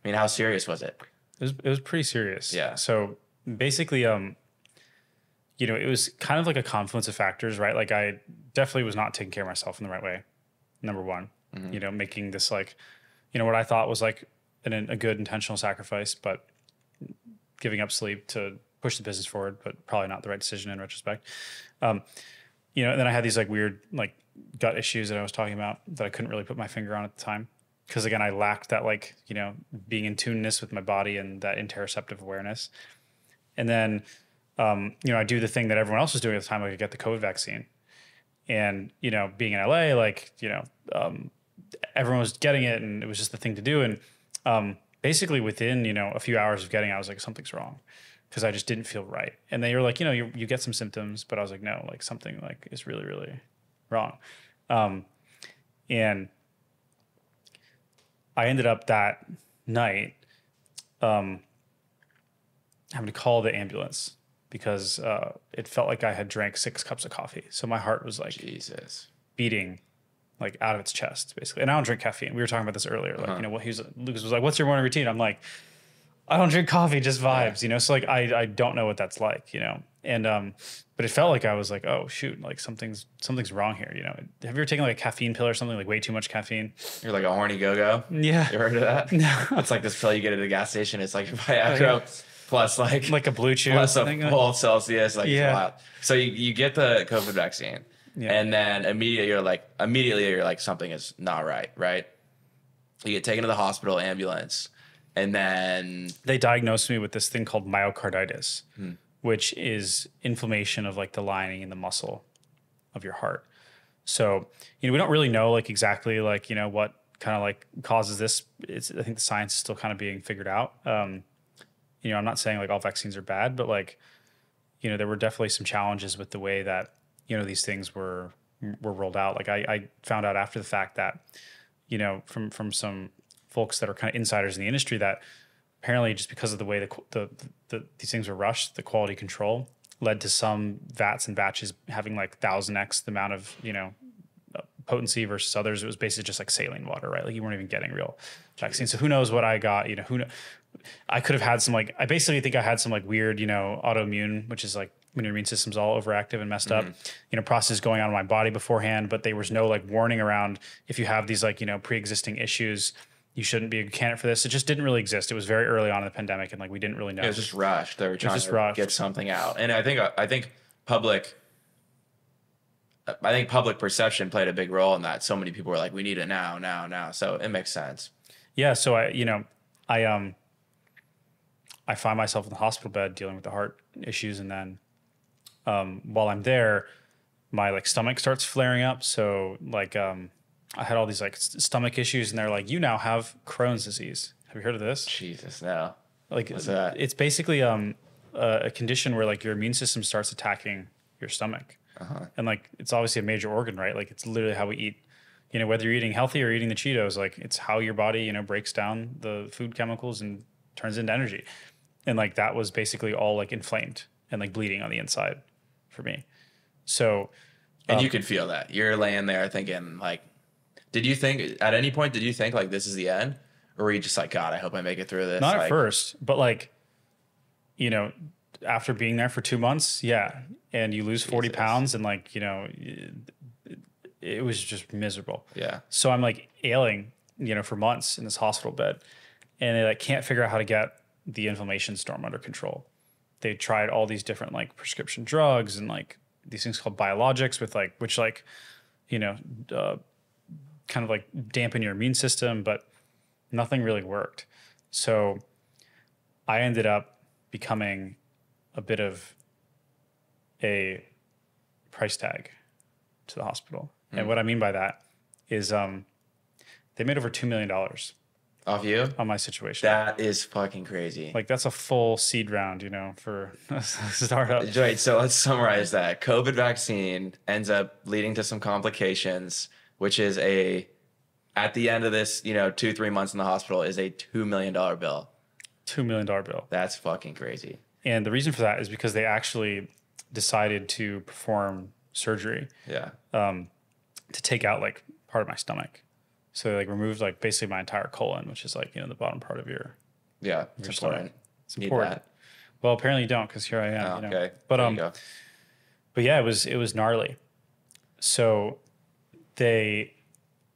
I mean, how serious was it? It was it was pretty serious. Yeah. So basically, um, you know, it was kind of like a confluence of factors, right? Like I definitely was not taking care of myself in the right way. Number one, Mm-hmm. you know, making this like, you know, what I thought was like an, a good intentional sacrifice, but giving up sleep to push the business forward, but probably not the right decision in retrospect. Um, you know, and then I had these like weird like gut issues that I was talking about that I couldn't really put my finger on at the time. Because again, I lacked that like, you know, being in tuneness with my body and that interoceptive awareness. And then, um, you know, I do the thing that everyone else was doing at the time, like I get the COVID vaccine. And, you know, being in LA, like, you know, um, everyone was getting it and it was just the thing to do. And um, basically within, you know, a few hours of getting it, I was like, something's wrong because I just didn't feel right. And they were like, you know, you, you get some symptoms, but I was like, no, like something like is really, really wrong. Um, and I ended up that night um, having to call the ambulance because uh, it felt like I had drank six cups of coffee. So my heart was like Jesus. beating like out of its chest, basically. And I don't drink caffeine. We were talking about this earlier. Like, you know, what he was Lukas was like, What's your morning routine? I'm like, I don't drink coffee, just vibes, you know? So like I I don't know what that's like, you know. And um, but it felt like I was like, oh shoot, like something's something's wrong here, you know. Have you ever taken like a caffeine pill or something, like way too much caffeine? You're like a horny go go. Yeah. You heard of that? [laughs] No. It's like this pill you get at a gas station. It's like [laughs] Viagra plus like like a BlueChew. plus a full Celsius. Like Yeah. yeah. So you, you get the COVID vaccine, Yeah. and then immediately you're like immediately you're like something is not right, right? You get taken to the hospital, ambulance, and then they diagnosed me with this thing called myocarditis, Hmm. Which is inflammation of like the lining and the muscle of your heart. So, you know, we don't really know like exactly like, you know, what kind of like causes this. It's I think the science is still kind of being figured out. Um, you know, I'm not saying like all vaccines are bad, but like, you know, there were definitely some challenges with the way that, you know, these things were were rolled out. Like I, I found out after the fact that, you know, from from some folks that are kind of insiders in the industry that apparently just because of the way the, the, the these things were rushed, the quality control led to some vats and batches having like thousand x the amount of you know uh, potency versus others. It was basically just like saline water, right? Like you weren't even getting real vaccine. So who knows what I got? You know, who kn- I could have had some like I basically think I had some like weird you know autoimmune, which is like when your immune system's all overactive and messed up, you know, process going on in my body beforehand. But there was no like warning around if you have these like you know pre-existing issues. You shouldn't be a candidate for this. It just didn't really exist. It was very early on in the pandemic, and like we didn't really know. it was just rushed. They were trying just to rushed. get something out, and I think I think public. I think public perception played a big role in that. So many people were like, "We need it now, now, now." So it makes sense. Yeah, so I, you know, I um, I find myself in the hospital bed dealing with the heart issues, and then, um, while I'm there, my like stomach starts flaring up. So like, um, I had all these like s- stomach issues, and they're like, you now have Crohn's disease. Have you heard of this? Jesus, no. Like, What's that? it's basically um a, a condition where like your immune system starts attacking your stomach, Uh-huh. and like it's obviously a major organ, right? Like it's literally how we eat. You know, whether you're eating healthy or eating the Cheetos, like it's how your body, you know, breaks down the food chemicals and turns into energy. And like that was basically all like inflamed and like bleeding on the inside for me. So And Um, you could feel that. You're laying there thinking, like, did you think at any point did you think like this is the end, or were you just like, God, I hope I make it through this? not like, at first, but like, you know, after being there for two months, yeah, and you lose forty Jesus. pounds, and like, you know, it, it was just miserable. Yeah. So I'm like ailing, you know, for months in this hospital bed, and they like can't figure out how to get the inflammation storm under control. They tried all these different like prescription drugs and like these things called biologics with like which like, you know, uh, kind of like dampen your immune system, but nothing really worked. So I ended up becoming a bit of a price tag to the hospital. Hmm. And what I mean by that is um, they made over $2 million Off you? on my situation. That is fucking crazy. like that's a full seed round, you know, for a [laughs] startup. Right. So let's summarize that. COVID vaccine ends up leading to some complications, which is a, at the end of this, you know, two, three months in the hospital is a $2 million bill. $2 million bill. That's fucking crazy. And the reason for that is because they actually decided to perform surgery Yeah. Um, to take out like part of my stomach. So they like removed like basically my entire colon, which is like, you know, the bottom part of your Yeah. It's stomach. important. It's Need important. that. Well, apparently you don't because here I am. Oh, you know. okay. But um but yeah, it was it was gnarly. So they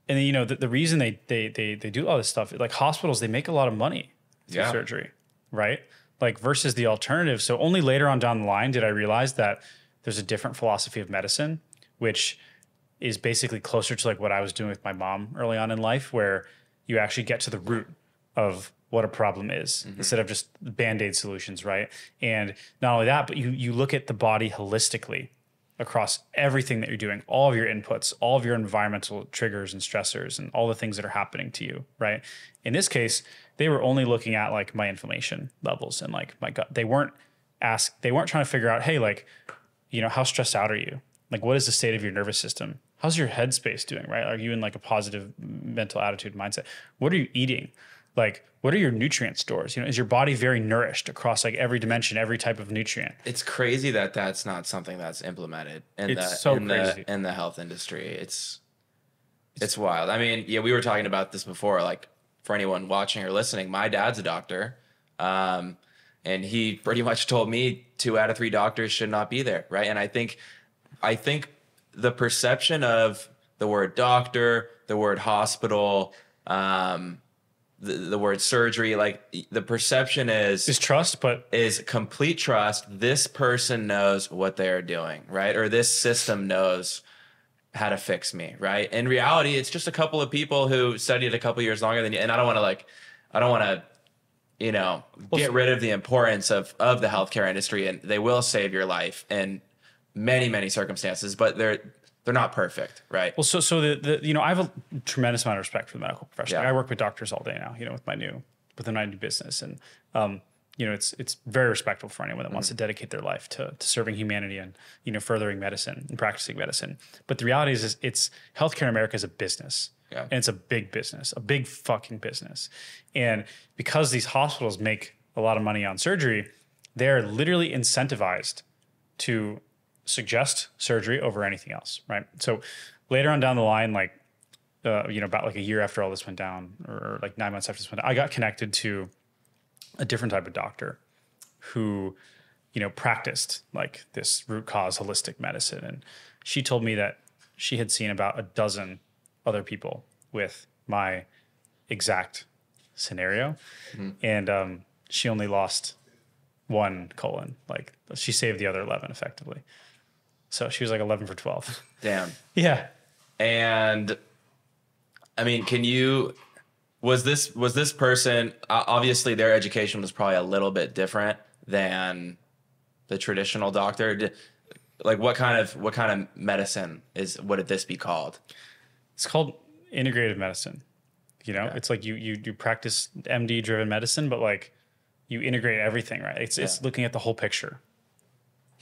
and you know the, the reason they, they they they do all this stuff like hospitals they make a lot of money through Yeah. surgery, right? Like versus the alternative. So only later on down the line did I realize that there's a different philosophy of medicine, which is basically closer to like what I was doing with my mom early on in life, where you actually get to the root of what a problem is mm-hmm. instead of just band-aid solutions, right? And not only that, but you you look at the body holistically across everything that you're doing, all of your inputs, all of your environmental triggers and stressors and all the things that are happening to you, right? In this case, they were only looking at like my inflammation levels and like my gut. They weren't ask they weren't trying to figure out, hey, like, you know, how stressed out are you? Like what is the state of your nervous system? How's your headspace doing, right? Are you in like a positive mental attitude mindset? What are you eating? Like what are your nutrient stores? You know, is your body very nourished across like every dimension, every type of nutrient? It's crazy that that's not something that's implemented in It's the so in crazy. the in the health industry. It's it's wild. I mean, yeah, we were talking about this before. Like for anyone watching or listening, my dad's a doctor, um, and he pretty much told me two out of three doctors should not be there, right? And I think, I think the perception of the word doctor, the word hospital, um, the, the word surgery, like the perception is Is trust, but is complete trust. This person knows what they're doing, right? Or this system knows how to fix me, right? In reality, it's just a couple of people who studied a couple years longer than you. And I don't want to like, I don't want to, you know, get rid of the importance of of the healthcare industry, and they will save your life in many many circumstances, but they're they're not perfect, right? Well, so so the, the you know I have a tremendous amount of respect for the medical profession. Yeah. Like, I work with doctors all day now. You know, with my new with my new business, and um, you know it's it's very respectful for anyone that wants to dedicate their life to to serving humanity and you know furthering medicine and practicing medicine. But the reality is, is it's healthcare in America is a business. Yeah. And it's a big business, a big fucking business. And because these hospitals make a lot of money on surgery, they're literally incentivized to suggest surgery over anything else, right? So later on down the line, like uh, you know, about like a year after all this went down, or like nine months after this went down, I got connected to a different type of doctor who, you know, practiced like this root cause holistic medicine, and she told me that she had seen about a dozen other people with my exact scenario, and um, she only lost one colon. Like she saved the other eleven effectively. So she was like eleven for twelve. Damn. [laughs] yeah. And I mean, can you was this was this person uh, obviously their education was probably a little bit different than the traditional doctor Did, like what kind of what kind of medicine is what did this be called It's called integrative medicine. You know, it's like you you you practice MD driven medicine, but like you integrate everything, right? It's it's looking at the whole picture.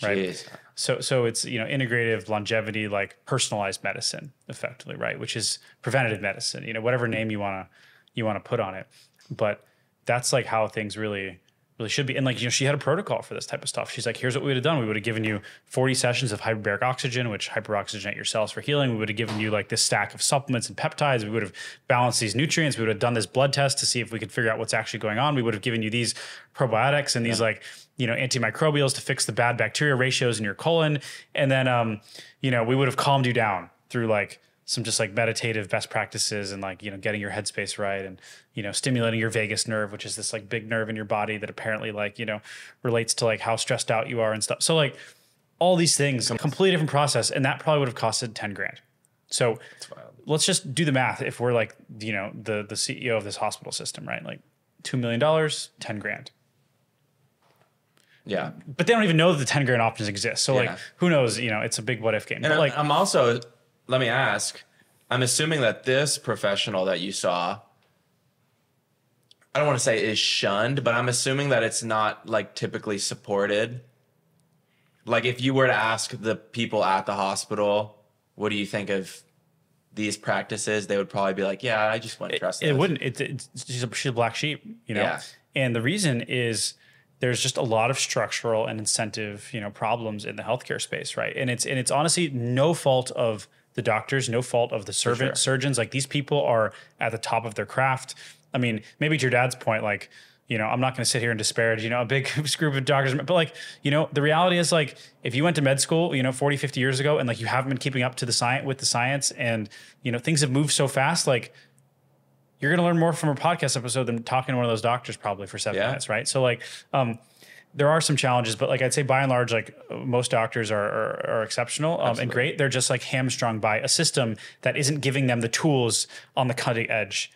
Right. Jeez. So so it's you know integrative longevity, like personalized medicine, effectively, right? Which is preventative medicine. You know, whatever name you wanna you wanna put on it, but that's like how things really really should be. And like you know, she had a protocol for this type of stuff. She's like, here's what we would have done. We would have given you 40 sessions of hyperbaric oxygen, which hyperoxygenate your cells for healing. We would have given you like this stack of supplements and peptides. We would have balanced these nutrients. We would have done this blood test to see if we could figure out what's actually going on. We would have given you these probiotics and these like you know antimicrobials to fix the bad bacteria ratios in your colon. And then um, you know, we would have calmed you down through like some just like meditative best practices and like you know getting your headspace right and you know stimulating your vagus nerve which is this like big nerve in your body that apparently like you know relates to like how stressed out you are and stuff so like all these things a completely different process and that probably would have costed 10 grand so let's just do the math if we're like you know the the ceo of this hospital system right like $2 million 10 grand Yeah. but they don't even know that the 10 grand options exist. So Yeah. like, who knows? You know, it's a big what if game. And but like, I'm also, let me ask, I'm assuming that this professional that you saw, I don't want to say is shunned, but I'm assuming that it's not like typically supported. Like if you were to ask the people at the hospital, what do you think of these practices? They would probably be like, yeah, I just wouldn't trust it those." wouldn't. It, it's she's a, she's a black sheep, you know. Yeah. And the reason is there's just a lot of structural and incentive, you know, problems in the healthcare space, right? And it's and it's honestly no fault of the doctors, no fault of the servant sure. surgeons. Like these people are at the top of their craft. I mean, maybe to your dad's point, like. You know, I'm not going to sit here and disparage, you know, a big [laughs] group of doctors, but like, you know, the reality is like, if you went to med school, you know, 40, 50 years ago, and like you haven't been keeping up to the science with the science and, you know, things have moved so fast, like you're going to learn more from a podcast episode than talking to one of those doctors probably for seven Yeah. minutes, right? So like, um, there are some challenges, but like I'd say by and large, like most doctors are are, are exceptional um, and great. They're just like hamstrung by a system that isn't giving them the tools on the cutting edge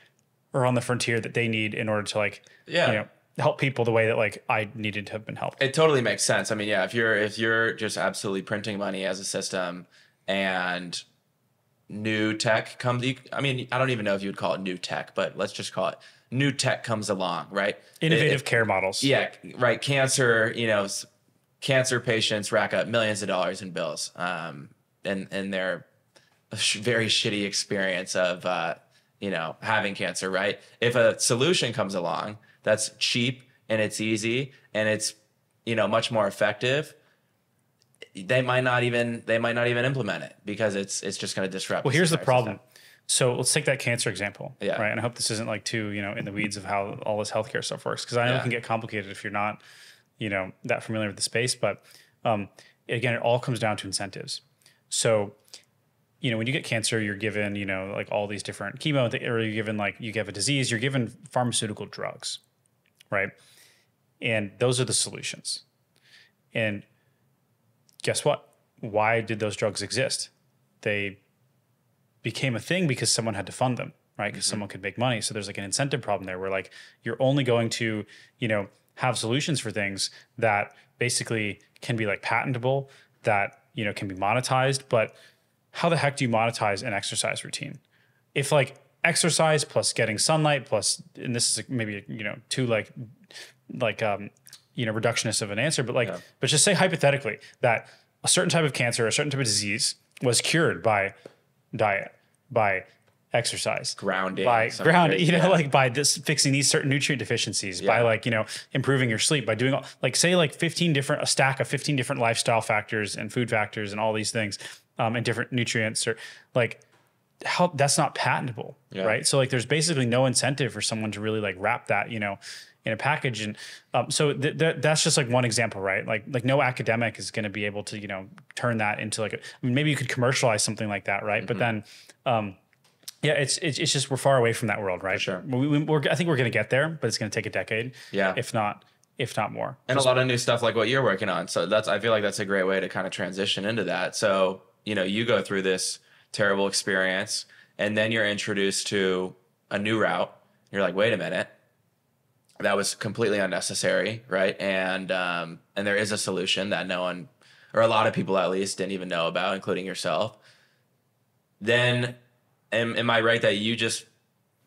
or on the frontier that they need in order to like, Yeah. you know, help people the way that like I needed to have been helped. It totally makes sense. I mean, yeah, if you're if you're just absolutely printing money as a system and new tech comes I mean, I don't even know if you would call it new tech, but let's just call it new tech comes along, right? Innovative It- care models. yeah, right. Cancer, you know, cancer patients rack up millions of dollars in bills, um, and and their very shitty experience of uh, you know having cancer. Right. If a solution comes along that's cheap and it's easy and it's you know much more effective, they might not even they might not even implement it because it's it's just going to disrupt. Well, here's the problem. So let's take that cancer example, Yeah. right? And I hope this isn't like too, you know, in the weeds of how all this healthcare stuff works, because I know Yeah. it can get complicated if you're not, you know, that familiar with the space. But um, again, it all comes down to incentives. So, you know, when you get cancer, you're given, you know, like all these different chemo, or you're given like you have a disease, you're given pharmaceutical drugs, right? And those are the solutions. And guess what? Why did those drugs exist? They became a thing because someone had to fund them, right? Because someone could make money. So there's like an incentive problem there where like you're only going to, you know, have solutions for things that basically can be like patentable, that, you know, can be monetized. But how the heck do you monetize an exercise routine? If like exercise plus getting sunlight plus, and this is maybe, you know, too like, like, um, you know, reductionist of an answer, but like, but just say hypothetically that a certain type of cancer, a certain type of disease was cured by diet, by exercise, Grounding, by some ground, you know, yeah. like by this fixing these certain nutrient deficiencies, by like, you know, improving your sleep, by doing all, like say like 15 different, a stack of 15 different lifestyle factors and food factors and all these things, um, and different nutrients or like, how that's not patentable, Yeah. right? So like, there's basically no incentive for someone to really like wrap that, you know, in a package, and um, so th- th- that's just like one example, right? Like, like no academic is going to be able to, you know, turn that into like, a, I mean, maybe you could commercialize something like that, right? But then, um, yeah, it's, it's it's just we're far away from that world, right? sure. We, we're, I think we're going to get there, but it's going to take a decade, Yeah. if not if not more. and a lot of new stuff like what you're working on. So that's I feel like that's a great way to kind of transition into that. So you know you go through this terrible experience, and then you're introduced to a new route. You're like, wait a minute, that was completely unnecessary, right? And um, and there is a solution that no one, or a lot of people at least, didn't even know about, including yourself. Then, am, am I right that you just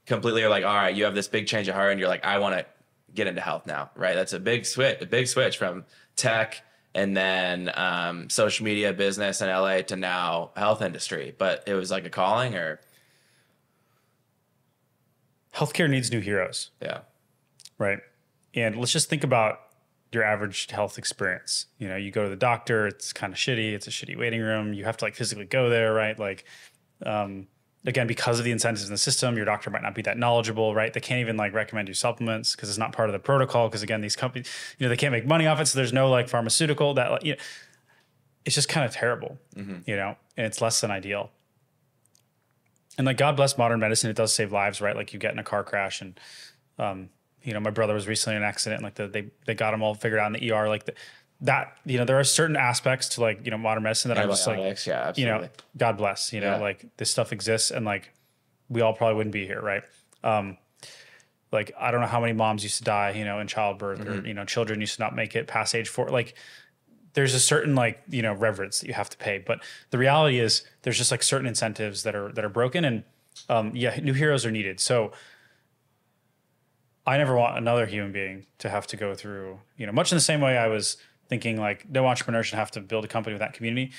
completely are like, all right, you have this big change of heart, and you're like, I want to get into health now, right? That's a big switch, a big switch from tech and then um, social media business in LA to now health industry. But it was like a calling, or Healthcare needs new heroes. yeah, right? And let's just think about your average health experience. You know, you go to the doctor, it's kind of shitty, it's a shitty waiting room, you have to like physically go there, right? Like, um, again, because of the incentives in the system, your doctor might not be that knowledgeable, right? They can't even like recommend you supplements because it's not part of the protocol. Because again, these companies, you know, they can't make money off it, so there's no like pharmaceutical that, like, you know, it's just kind of terrible, you know, and it's less than ideal. And like, God bless modern medicine, it does save lives, right? Like, you get in a car crash and um, you know, my brother was recently in an accident. Like the, they they got him all figured out in the ER. Like the, that, you know, there are certain aspects to like you know modern medicine that I'm just like, yeah, you know, God bless. You know, Yeah. like this stuff exists, and like we all probably wouldn't be here, right? Um, like I don't know how many moms used to die, you know, in childbirth or you know, children used to not make it past age four. Like there's a certain like, you know, reverence that you have to pay. But the reality is there's just like certain incentives that are that are broken and um yeah, new heroes are needed. So I never want another human being to have to go through, you know, much in the same way I was thinking like no entrepreneur should have to build a company with that community.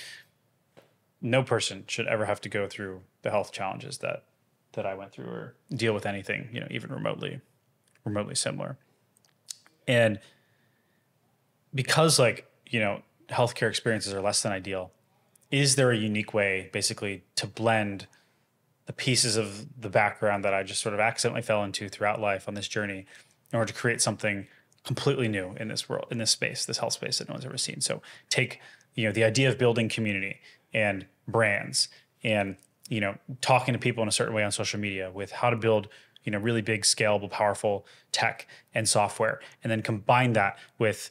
No person should ever have to go through the health challenges that that I went through or deal with anything, you know, even remotely remotely similar. And because like, you know, healthcare experiences are less than ideal, is there a unique way basically to blend the pieces of the background that I just sort of accidentally fell into throughout life on this journey in order to create something completely new in this world, in this space, this health space that no one's ever seen. So take, you know, the idea of building community and brands and, you know, talking to people in a certain way on social media with how to build, you know, really big, scalable, powerful tech and software, and then combine that with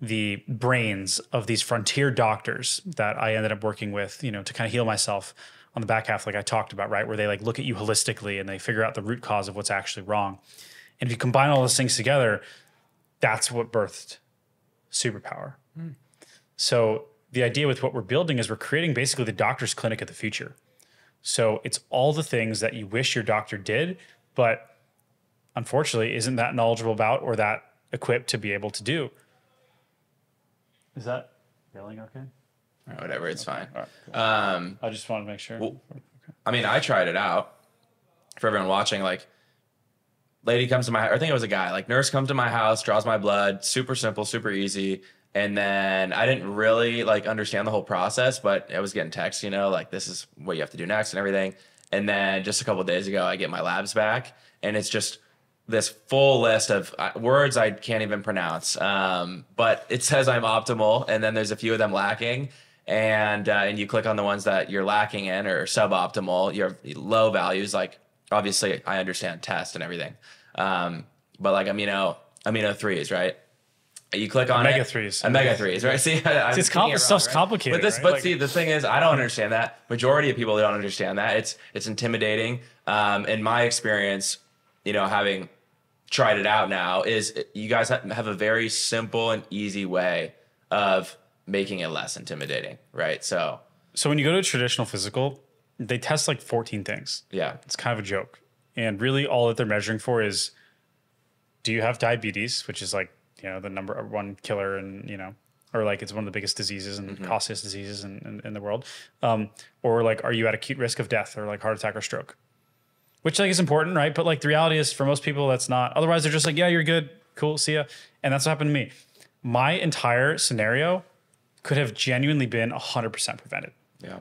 the brains of these frontier doctors that I ended up working with, you know, to kind of heal myself on the back half, like I talked about, right? Where they like look at you holistically and they figure out the root cause of what's actually wrong. And if you combine all those things together, that's what birthed superpower. Hmm. So the idea with what we're building is we're creating basically the doctor's clinic of the future. So it's all the things that you wish your doctor did, but unfortunately isn't that knowledgeable about or that equipped to be able to do. Is that yelling okay? Or whatever, it's fine. Right. cool. Um, I just want to make sure. I mean, I tried it out for everyone watching. Like, lady comes to my, I think it was a guy. Like, nurse comes to my house, draws my blood, super simple, super easy. And then I didn't really like understand the whole process, but I was getting texts, you know, like this is what you have to do next and everything. And then just a couple days ago, I get my labs back, and it's just this full list of uh, words I can't even pronounce. Um, but it says I'm optimal, and then there's a few of them lacking. And uh, and you click on the ones that you're lacking in or suboptimal, your low values. Like obviously, I understand test and everything, um, but like amino amino threes, right? You click on Omega it, threes. omega threes, right? [laughs] See, I, I'm it's compli- it stuff's right? complicated, But this, right? but Like- see, the thing is, I don't understand that. Majority of people don't understand that. It's it's intimidating. Um, in my experience, you know, having tried it out now, is you guys have a very simple and easy way of making it less intimidating, right? So So when you go to a traditional physical, they test like 14 things. yeah, It's kind of a joke. And really all that they're measuring for is do you have diabetes, which is like, you know, the number one killer and, you know, or like it's one of the biggest diseases and costliest diseases in, in, in the world. Um, or like, are you at acute risk of death or like heart attack or stroke? Which like is important, right? But like the reality is for most people, that's not. Otherwise, they're just like, yeah, you're good. Cool. See ya. And that's what happened to me. My entire scenario could have genuinely been 100% prevented. Yeah,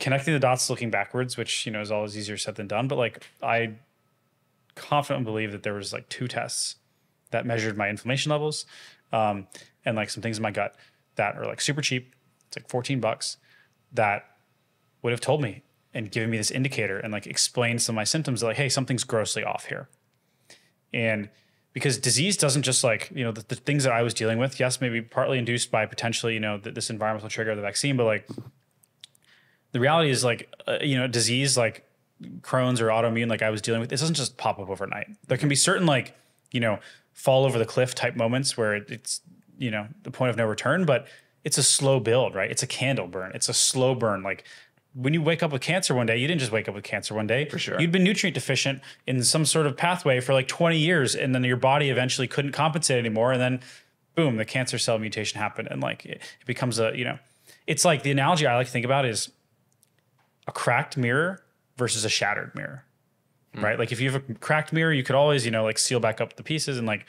connecting the dots looking backwards which you know is always easier said than done but like i confidently believe that there was like two tests that measured my inflammation levels um, and like some things in my gut that are like super cheap. It's like 14 bucks that would have told me and given me this indicator and like explained some of my symptoms like hey something's grossly off here. And because disease doesn't just like you know the, the things that i was dealing with yes maybe partly induced by potentially you know th- this environmental trigger of the vaccine but like the reality is like uh, you know disease like crohn's or autoimmune like i was dealing with it doesn't just pop up overnight. There can be certain like you know fall over the cliff type moments where it, it's you know the point of no return but it's a slow build right? It's a candle burn. It's a slow burn. Like when you wake up with cancer one day, you didn't just wake up with cancer one day. For sure. You'd been nutrient deficient in some sort of pathway for like 20 years, and then your body eventually couldn't compensate anymore. And then, boom, the cancer cell mutation happened. And like it, it becomes a, you know, it's like the analogy I like to think about is a cracked mirror versus a shattered mirror, hmm. right? Like if you have a cracked mirror, you could always, you know, like seal back up the pieces and like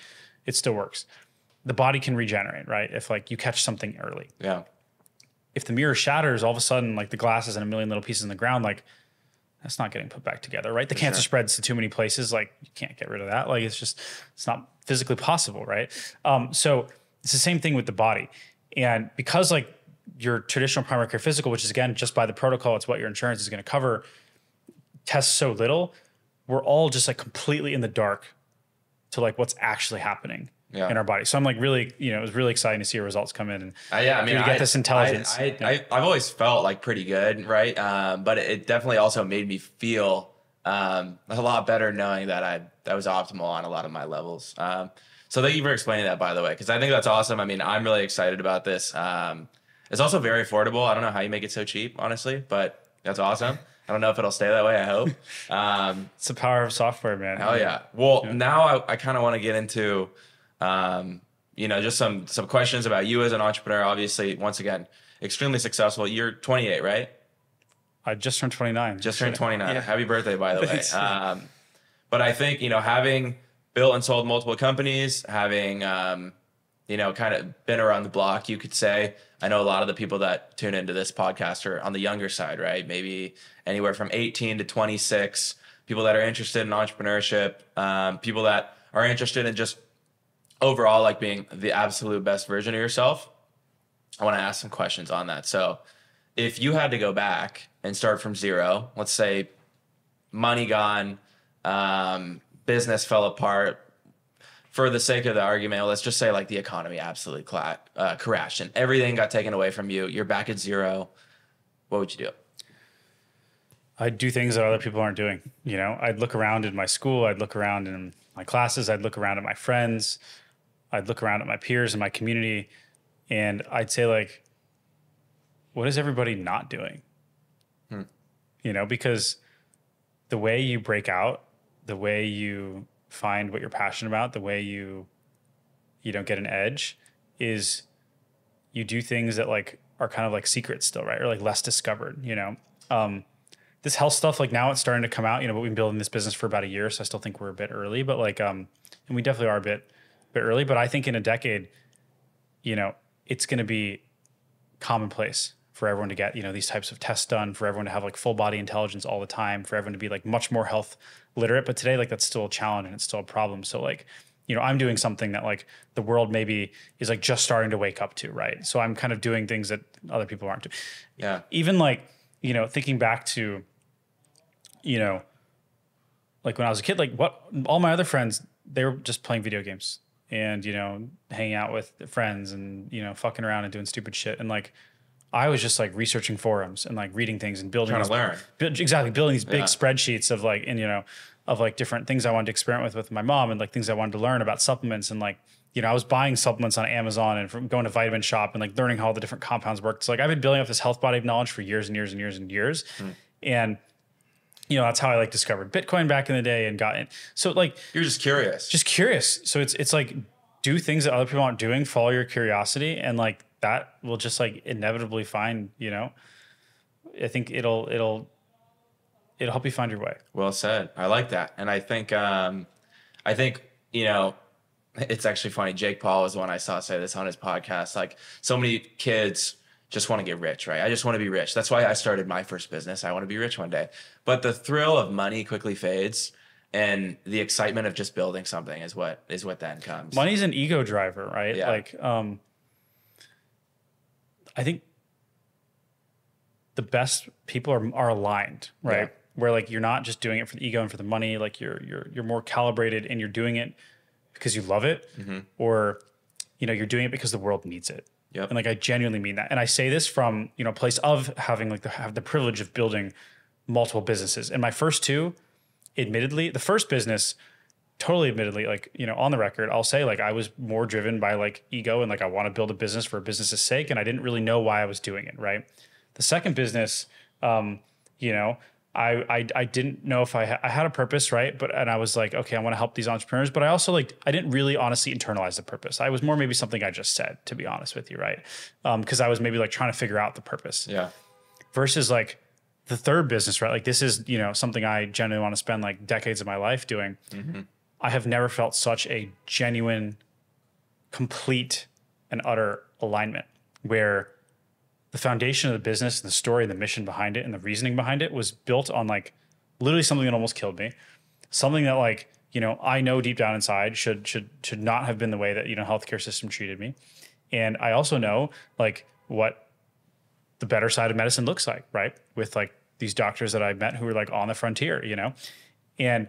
it still works. The body can regenerate, right? If like you catch something early yeah, if the mirror shatters, all of a sudden, like the glass is in a million little pieces in the ground, like that's not getting put back together, right? The cancer sure. spreads to too many places, like you can't get rid of that. Like it's just, it's not physically possible, right? Um, so it's the same thing with the body. And because like your traditional primary care physical, which is again, just by the protocol, it's what your insurance is going to cover, tests so little, we're all just like completely in the dark to like what's actually happening Yeah. in our body. So I'm like really, you know, it was really exciting to see your results come in and Uh, yeah, I mean, you get I- this intelligence. I, I, I've always felt like pretty good, right? Um, but it definitely also made me feel um, a lot better knowing that I that was optimal on a lot of my levels. Um, so thank you for explaining that, by the way, because I think that's awesome. I mean, I'm really excited about this. Um, it's also very affordable. I don't know how you make it so cheap, honestly, but that's awesome. I don't know if it'll stay that way. I hope. [laughs] Um, It's the power of software, man. Hell yeah. Well, now I, I kind of want to get into, um, you know, just some some questions about you as an entrepreneur. Obviously, once again, extremely successful. You're 28, right? I just turned 29. Just turned 29. Yeah. Happy birthday, by the way. Um, but I think you know, having built and sold multiple companies, having um, you know, kind of been around the block, you could say. I know a lot of the people that tune into this podcast are on the younger side, right? Maybe anywhere from 18 to 26. People that are interested in entrepreneurship, um, people that are interested in just overall like being the absolute best version of yourself. I want to ask some questions on that. So, if you had to go back and start from zero, let's say money gone, um, business fell apart. For the sake of the argument, let's just say like the economy absolutely cla- uh, crashed and everything got taken away from you. You're back at zero. What would you do? I'd do things that other people aren't doing. You know, I'd look around in my school, I'd look around in my classes, I'd look around at my friends, I'd look around at my peers and my community, and I'd say like, what is everybody not doing? You know, because the way you break out, the way you find what you're passionate about, the way you you don't get an edge is you do things that like are kind of like secrets still, right? Or like less discovered, you know. Um, this health stuff, like now it's starting to come out, you know, but we've been building this business for about a year, so I still think we're a bit early, but like, um, and we definitely are a bit, bit early, but I think in a decade, you know, it's going to be commonplace for everyone to get, you know, these types of tests done, for everyone to have like full body intelligence all the time, for everyone to be like much more health literate. But today, like that's still a challenge and it's still a problem. So like, you know, I'm doing something that like the world maybe is like just starting to wake up to, right? So I'm kind of doing things that other people aren't doing Yeah. even like you know thinking back to you know like when i was a kid like what all my other friends they were just playing video games and you know hanging out with friends and you know fucking around and doing stupid shit and like i was just like researching forums and like reading things and building Trying to these- learn. build- exactly building these big Yeah. spreadsheets of like and you know of like different things i wanted to experiment with with my mom and like things i wanted to learn about supplements and like you know i was buying supplements on amazon and from going to vitamin shop and like learning how all the different compounds work so like i've been building up this health body of knowledge for years and years and years and years Hmm. and you know that's how i like discovered bitcoin back in the day and got in so like You're just curious. just curious so it's it's like do things that other people aren't doing follow your curiosity and like that will just like inevitably find you know i think it'll it'll it'll help you find your way Well said. I like that, and I think um, I think you know it's actually funny. Jake Paul was the one I saw say this on his podcast. Like so many kids just want to get rich, right? I just want to be rich. That's why I started my first business. I want to be rich one day. But the thrill of money quickly fades, and the excitement of just building something is what is what then comes. money's an ego driver right Yeah. like um i think the best people are, are aligned right Yeah. where like you're not just doing it for the ego and for the money like you're you're you're more calibrated and you're doing it because you love it or you know you're doing it because the world needs it Yep. and like i genuinely mean that. And i say this from you know a place of having like the have the privilege of building multiple businesses. And my first two admittedly the first business totally admittedly like you know on the record i'll say like i was more driven by like ego and like i want to build a business for a business's sake and i didn't really know why i was doing it right? The second business um you know I, I, I didn't know if I, ha- I had a purpose, right? But and I was like, okay, I want to help these entrepreneurs, but I also like I didn't really honestly internalize the purpose. I was more maybe something I just said, to be honest with you, right? Um, because I was maybe like trying to figure out the purpose yeah. versus like the third business, right? Like this is, you know, something I genuinely want to spend like decades of my life doing. Mm-hmm. I have never felt such a genuine, complete, and utter alignment where the foundation of the business and the story and the mission behind it and the reasoning behind it was built on like literally something that almost killed me. Something that like, you know, I know deep down inside should should should not have been the way that, you know, healthcare system treated me. And I also know like what the better side of medicine looks like, right? With like these doctors that I met who were like on the frontier, you know, and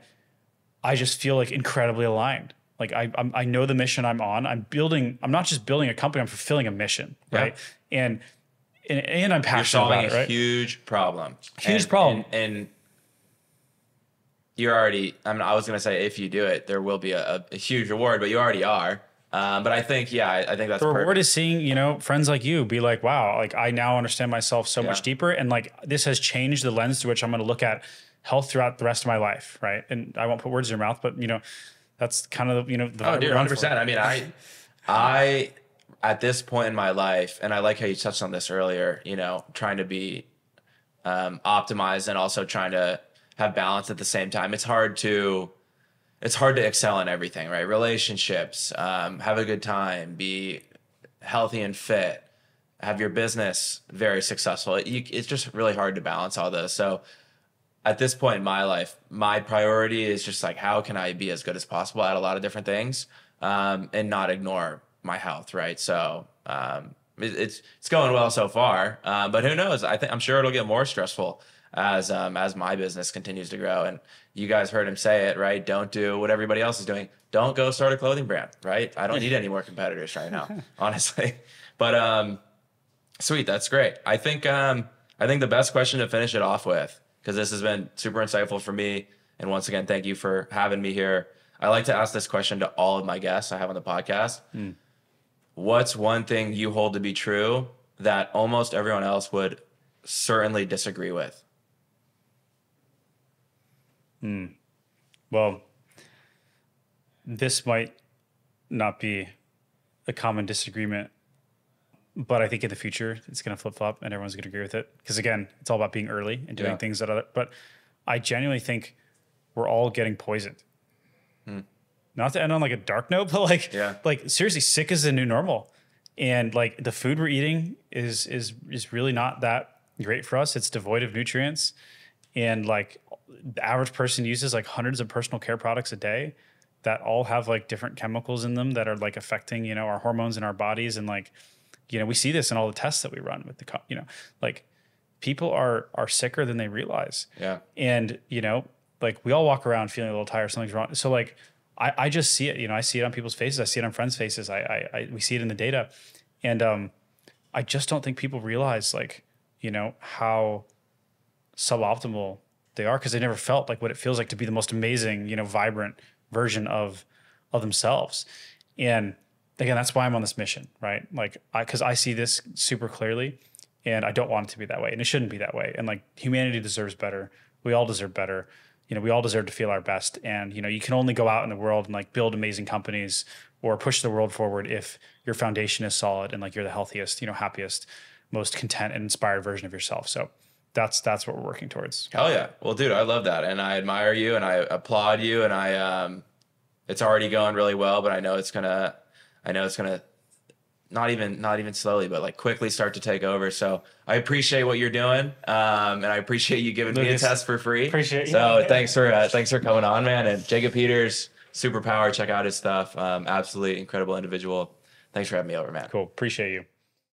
I just feel like incredibly aligned. Like I, I'm, I know the mission I'm on. I'm building. I'm not just building a company. I'm fulfilling a mission, Yeah. right? And, and and I'm passionate about it, a right? huge problem. Huge And- problem. And, and you're already. I mean, I was gonna say if you do it, there will be a, a huge reward, but you already are. Um, but I think, yeah, I, I think that's the reward perfect. is seeing you know friends like you be like wow like i now understand myself so Yeah. much deeper and like this has changed the lens through which i'm going to look at health throughout the rest of my life right and i won't put words in your mouth but you know that's kind of you know the Oh, dude, 100. percent I mean, I, I, at this point in my life, and I like how you touched on this earlier. You know, trying to be um, optimized and also trying to have balance at the same time. It's hard to, it's hard to excel in everything, right? Relationships, um, have a good time, be healthy and fit, have your business very successful. You, it's just really hard to balance all those. So at this point in my life, my priority is just like how can I be as good as possible at a lot of different things, um, and not ignore my health, right? So um, it, it's it's going well so far, uh, but who knows? I think I'm sure it'll get more stressful as um, as my business continues to grow. And you guys heard him say it, right? Don't do what everybody else is doing. Don't go start a clothing brand, right? I don't need any more competitors right now, [laughs] honestly. But um, Sweet, that's great. I think um, I think the best question to finish it off with, because this has been super insightful for me, and once again, thank you for having me here. I like to ask this question to all of my guests I have on the podcast. What's one thing you hold to be true that almost everyone else would certainly disagree with? Hmm. well this might not be a common disagreement but i think in the future it's going to flip-flop and everyone's going to agree with it because again it's all about being early and doing Yeah. things that other but i genuinely think we're all getting poisoned hmm. Not to end on like a dark note [laughs] but like Yeah. like seriously sick is the new normal. And like the food we're eating is is is really not that great for us. It's devoid of nutrients. And like the average person uses like hundreds of personal care products a day that all have like different chemicals in them that are like affecting you know our hormones in our bodies. And like you know we see this in all the tests that we run with the you know like people are are sicker than they realize. Yeah. and you know like we all walk around feeling a little tired something's wrong. So like I, I just see it you know i see it on people's faces i see it on friends faces I, I i we see it in the data and um i just don't think people realize like you know how suboptimal they are because they never felt like what it feels like to be the most amazing, you know, vibrant version of of themselves. And again, that's why I'm on this mission, right? Like I cuz I see this super clearly and I don't want it to be that way and it shouldn't be that way. And like humanity deserves better. We all deserve better. You know, we all deserve to feel our best and you know, you can only go out in the world and like build amazing companies or push the world forward if your foundation is solid and like you're the healthiest, you know, happiest, most content and inspired version of yourself. So that's that's what we're working towards. Hell yeah. Well, dude, I love that. And I admire you and I applaud you and I um it's already going really well, but I know it's gonna I know it's gonna not even not even slowly, but like quickly start to take over. So I appreciate what you're doing. Um and I appreciate you giving me a test for free. appreciate- So yeah. thanks for uh, thanks for coming on, man. And Jacob Peters, superpower, check out his stuff. Um absolutely incredible individual. Thanks for having me over, man. Cool. Appreciate you.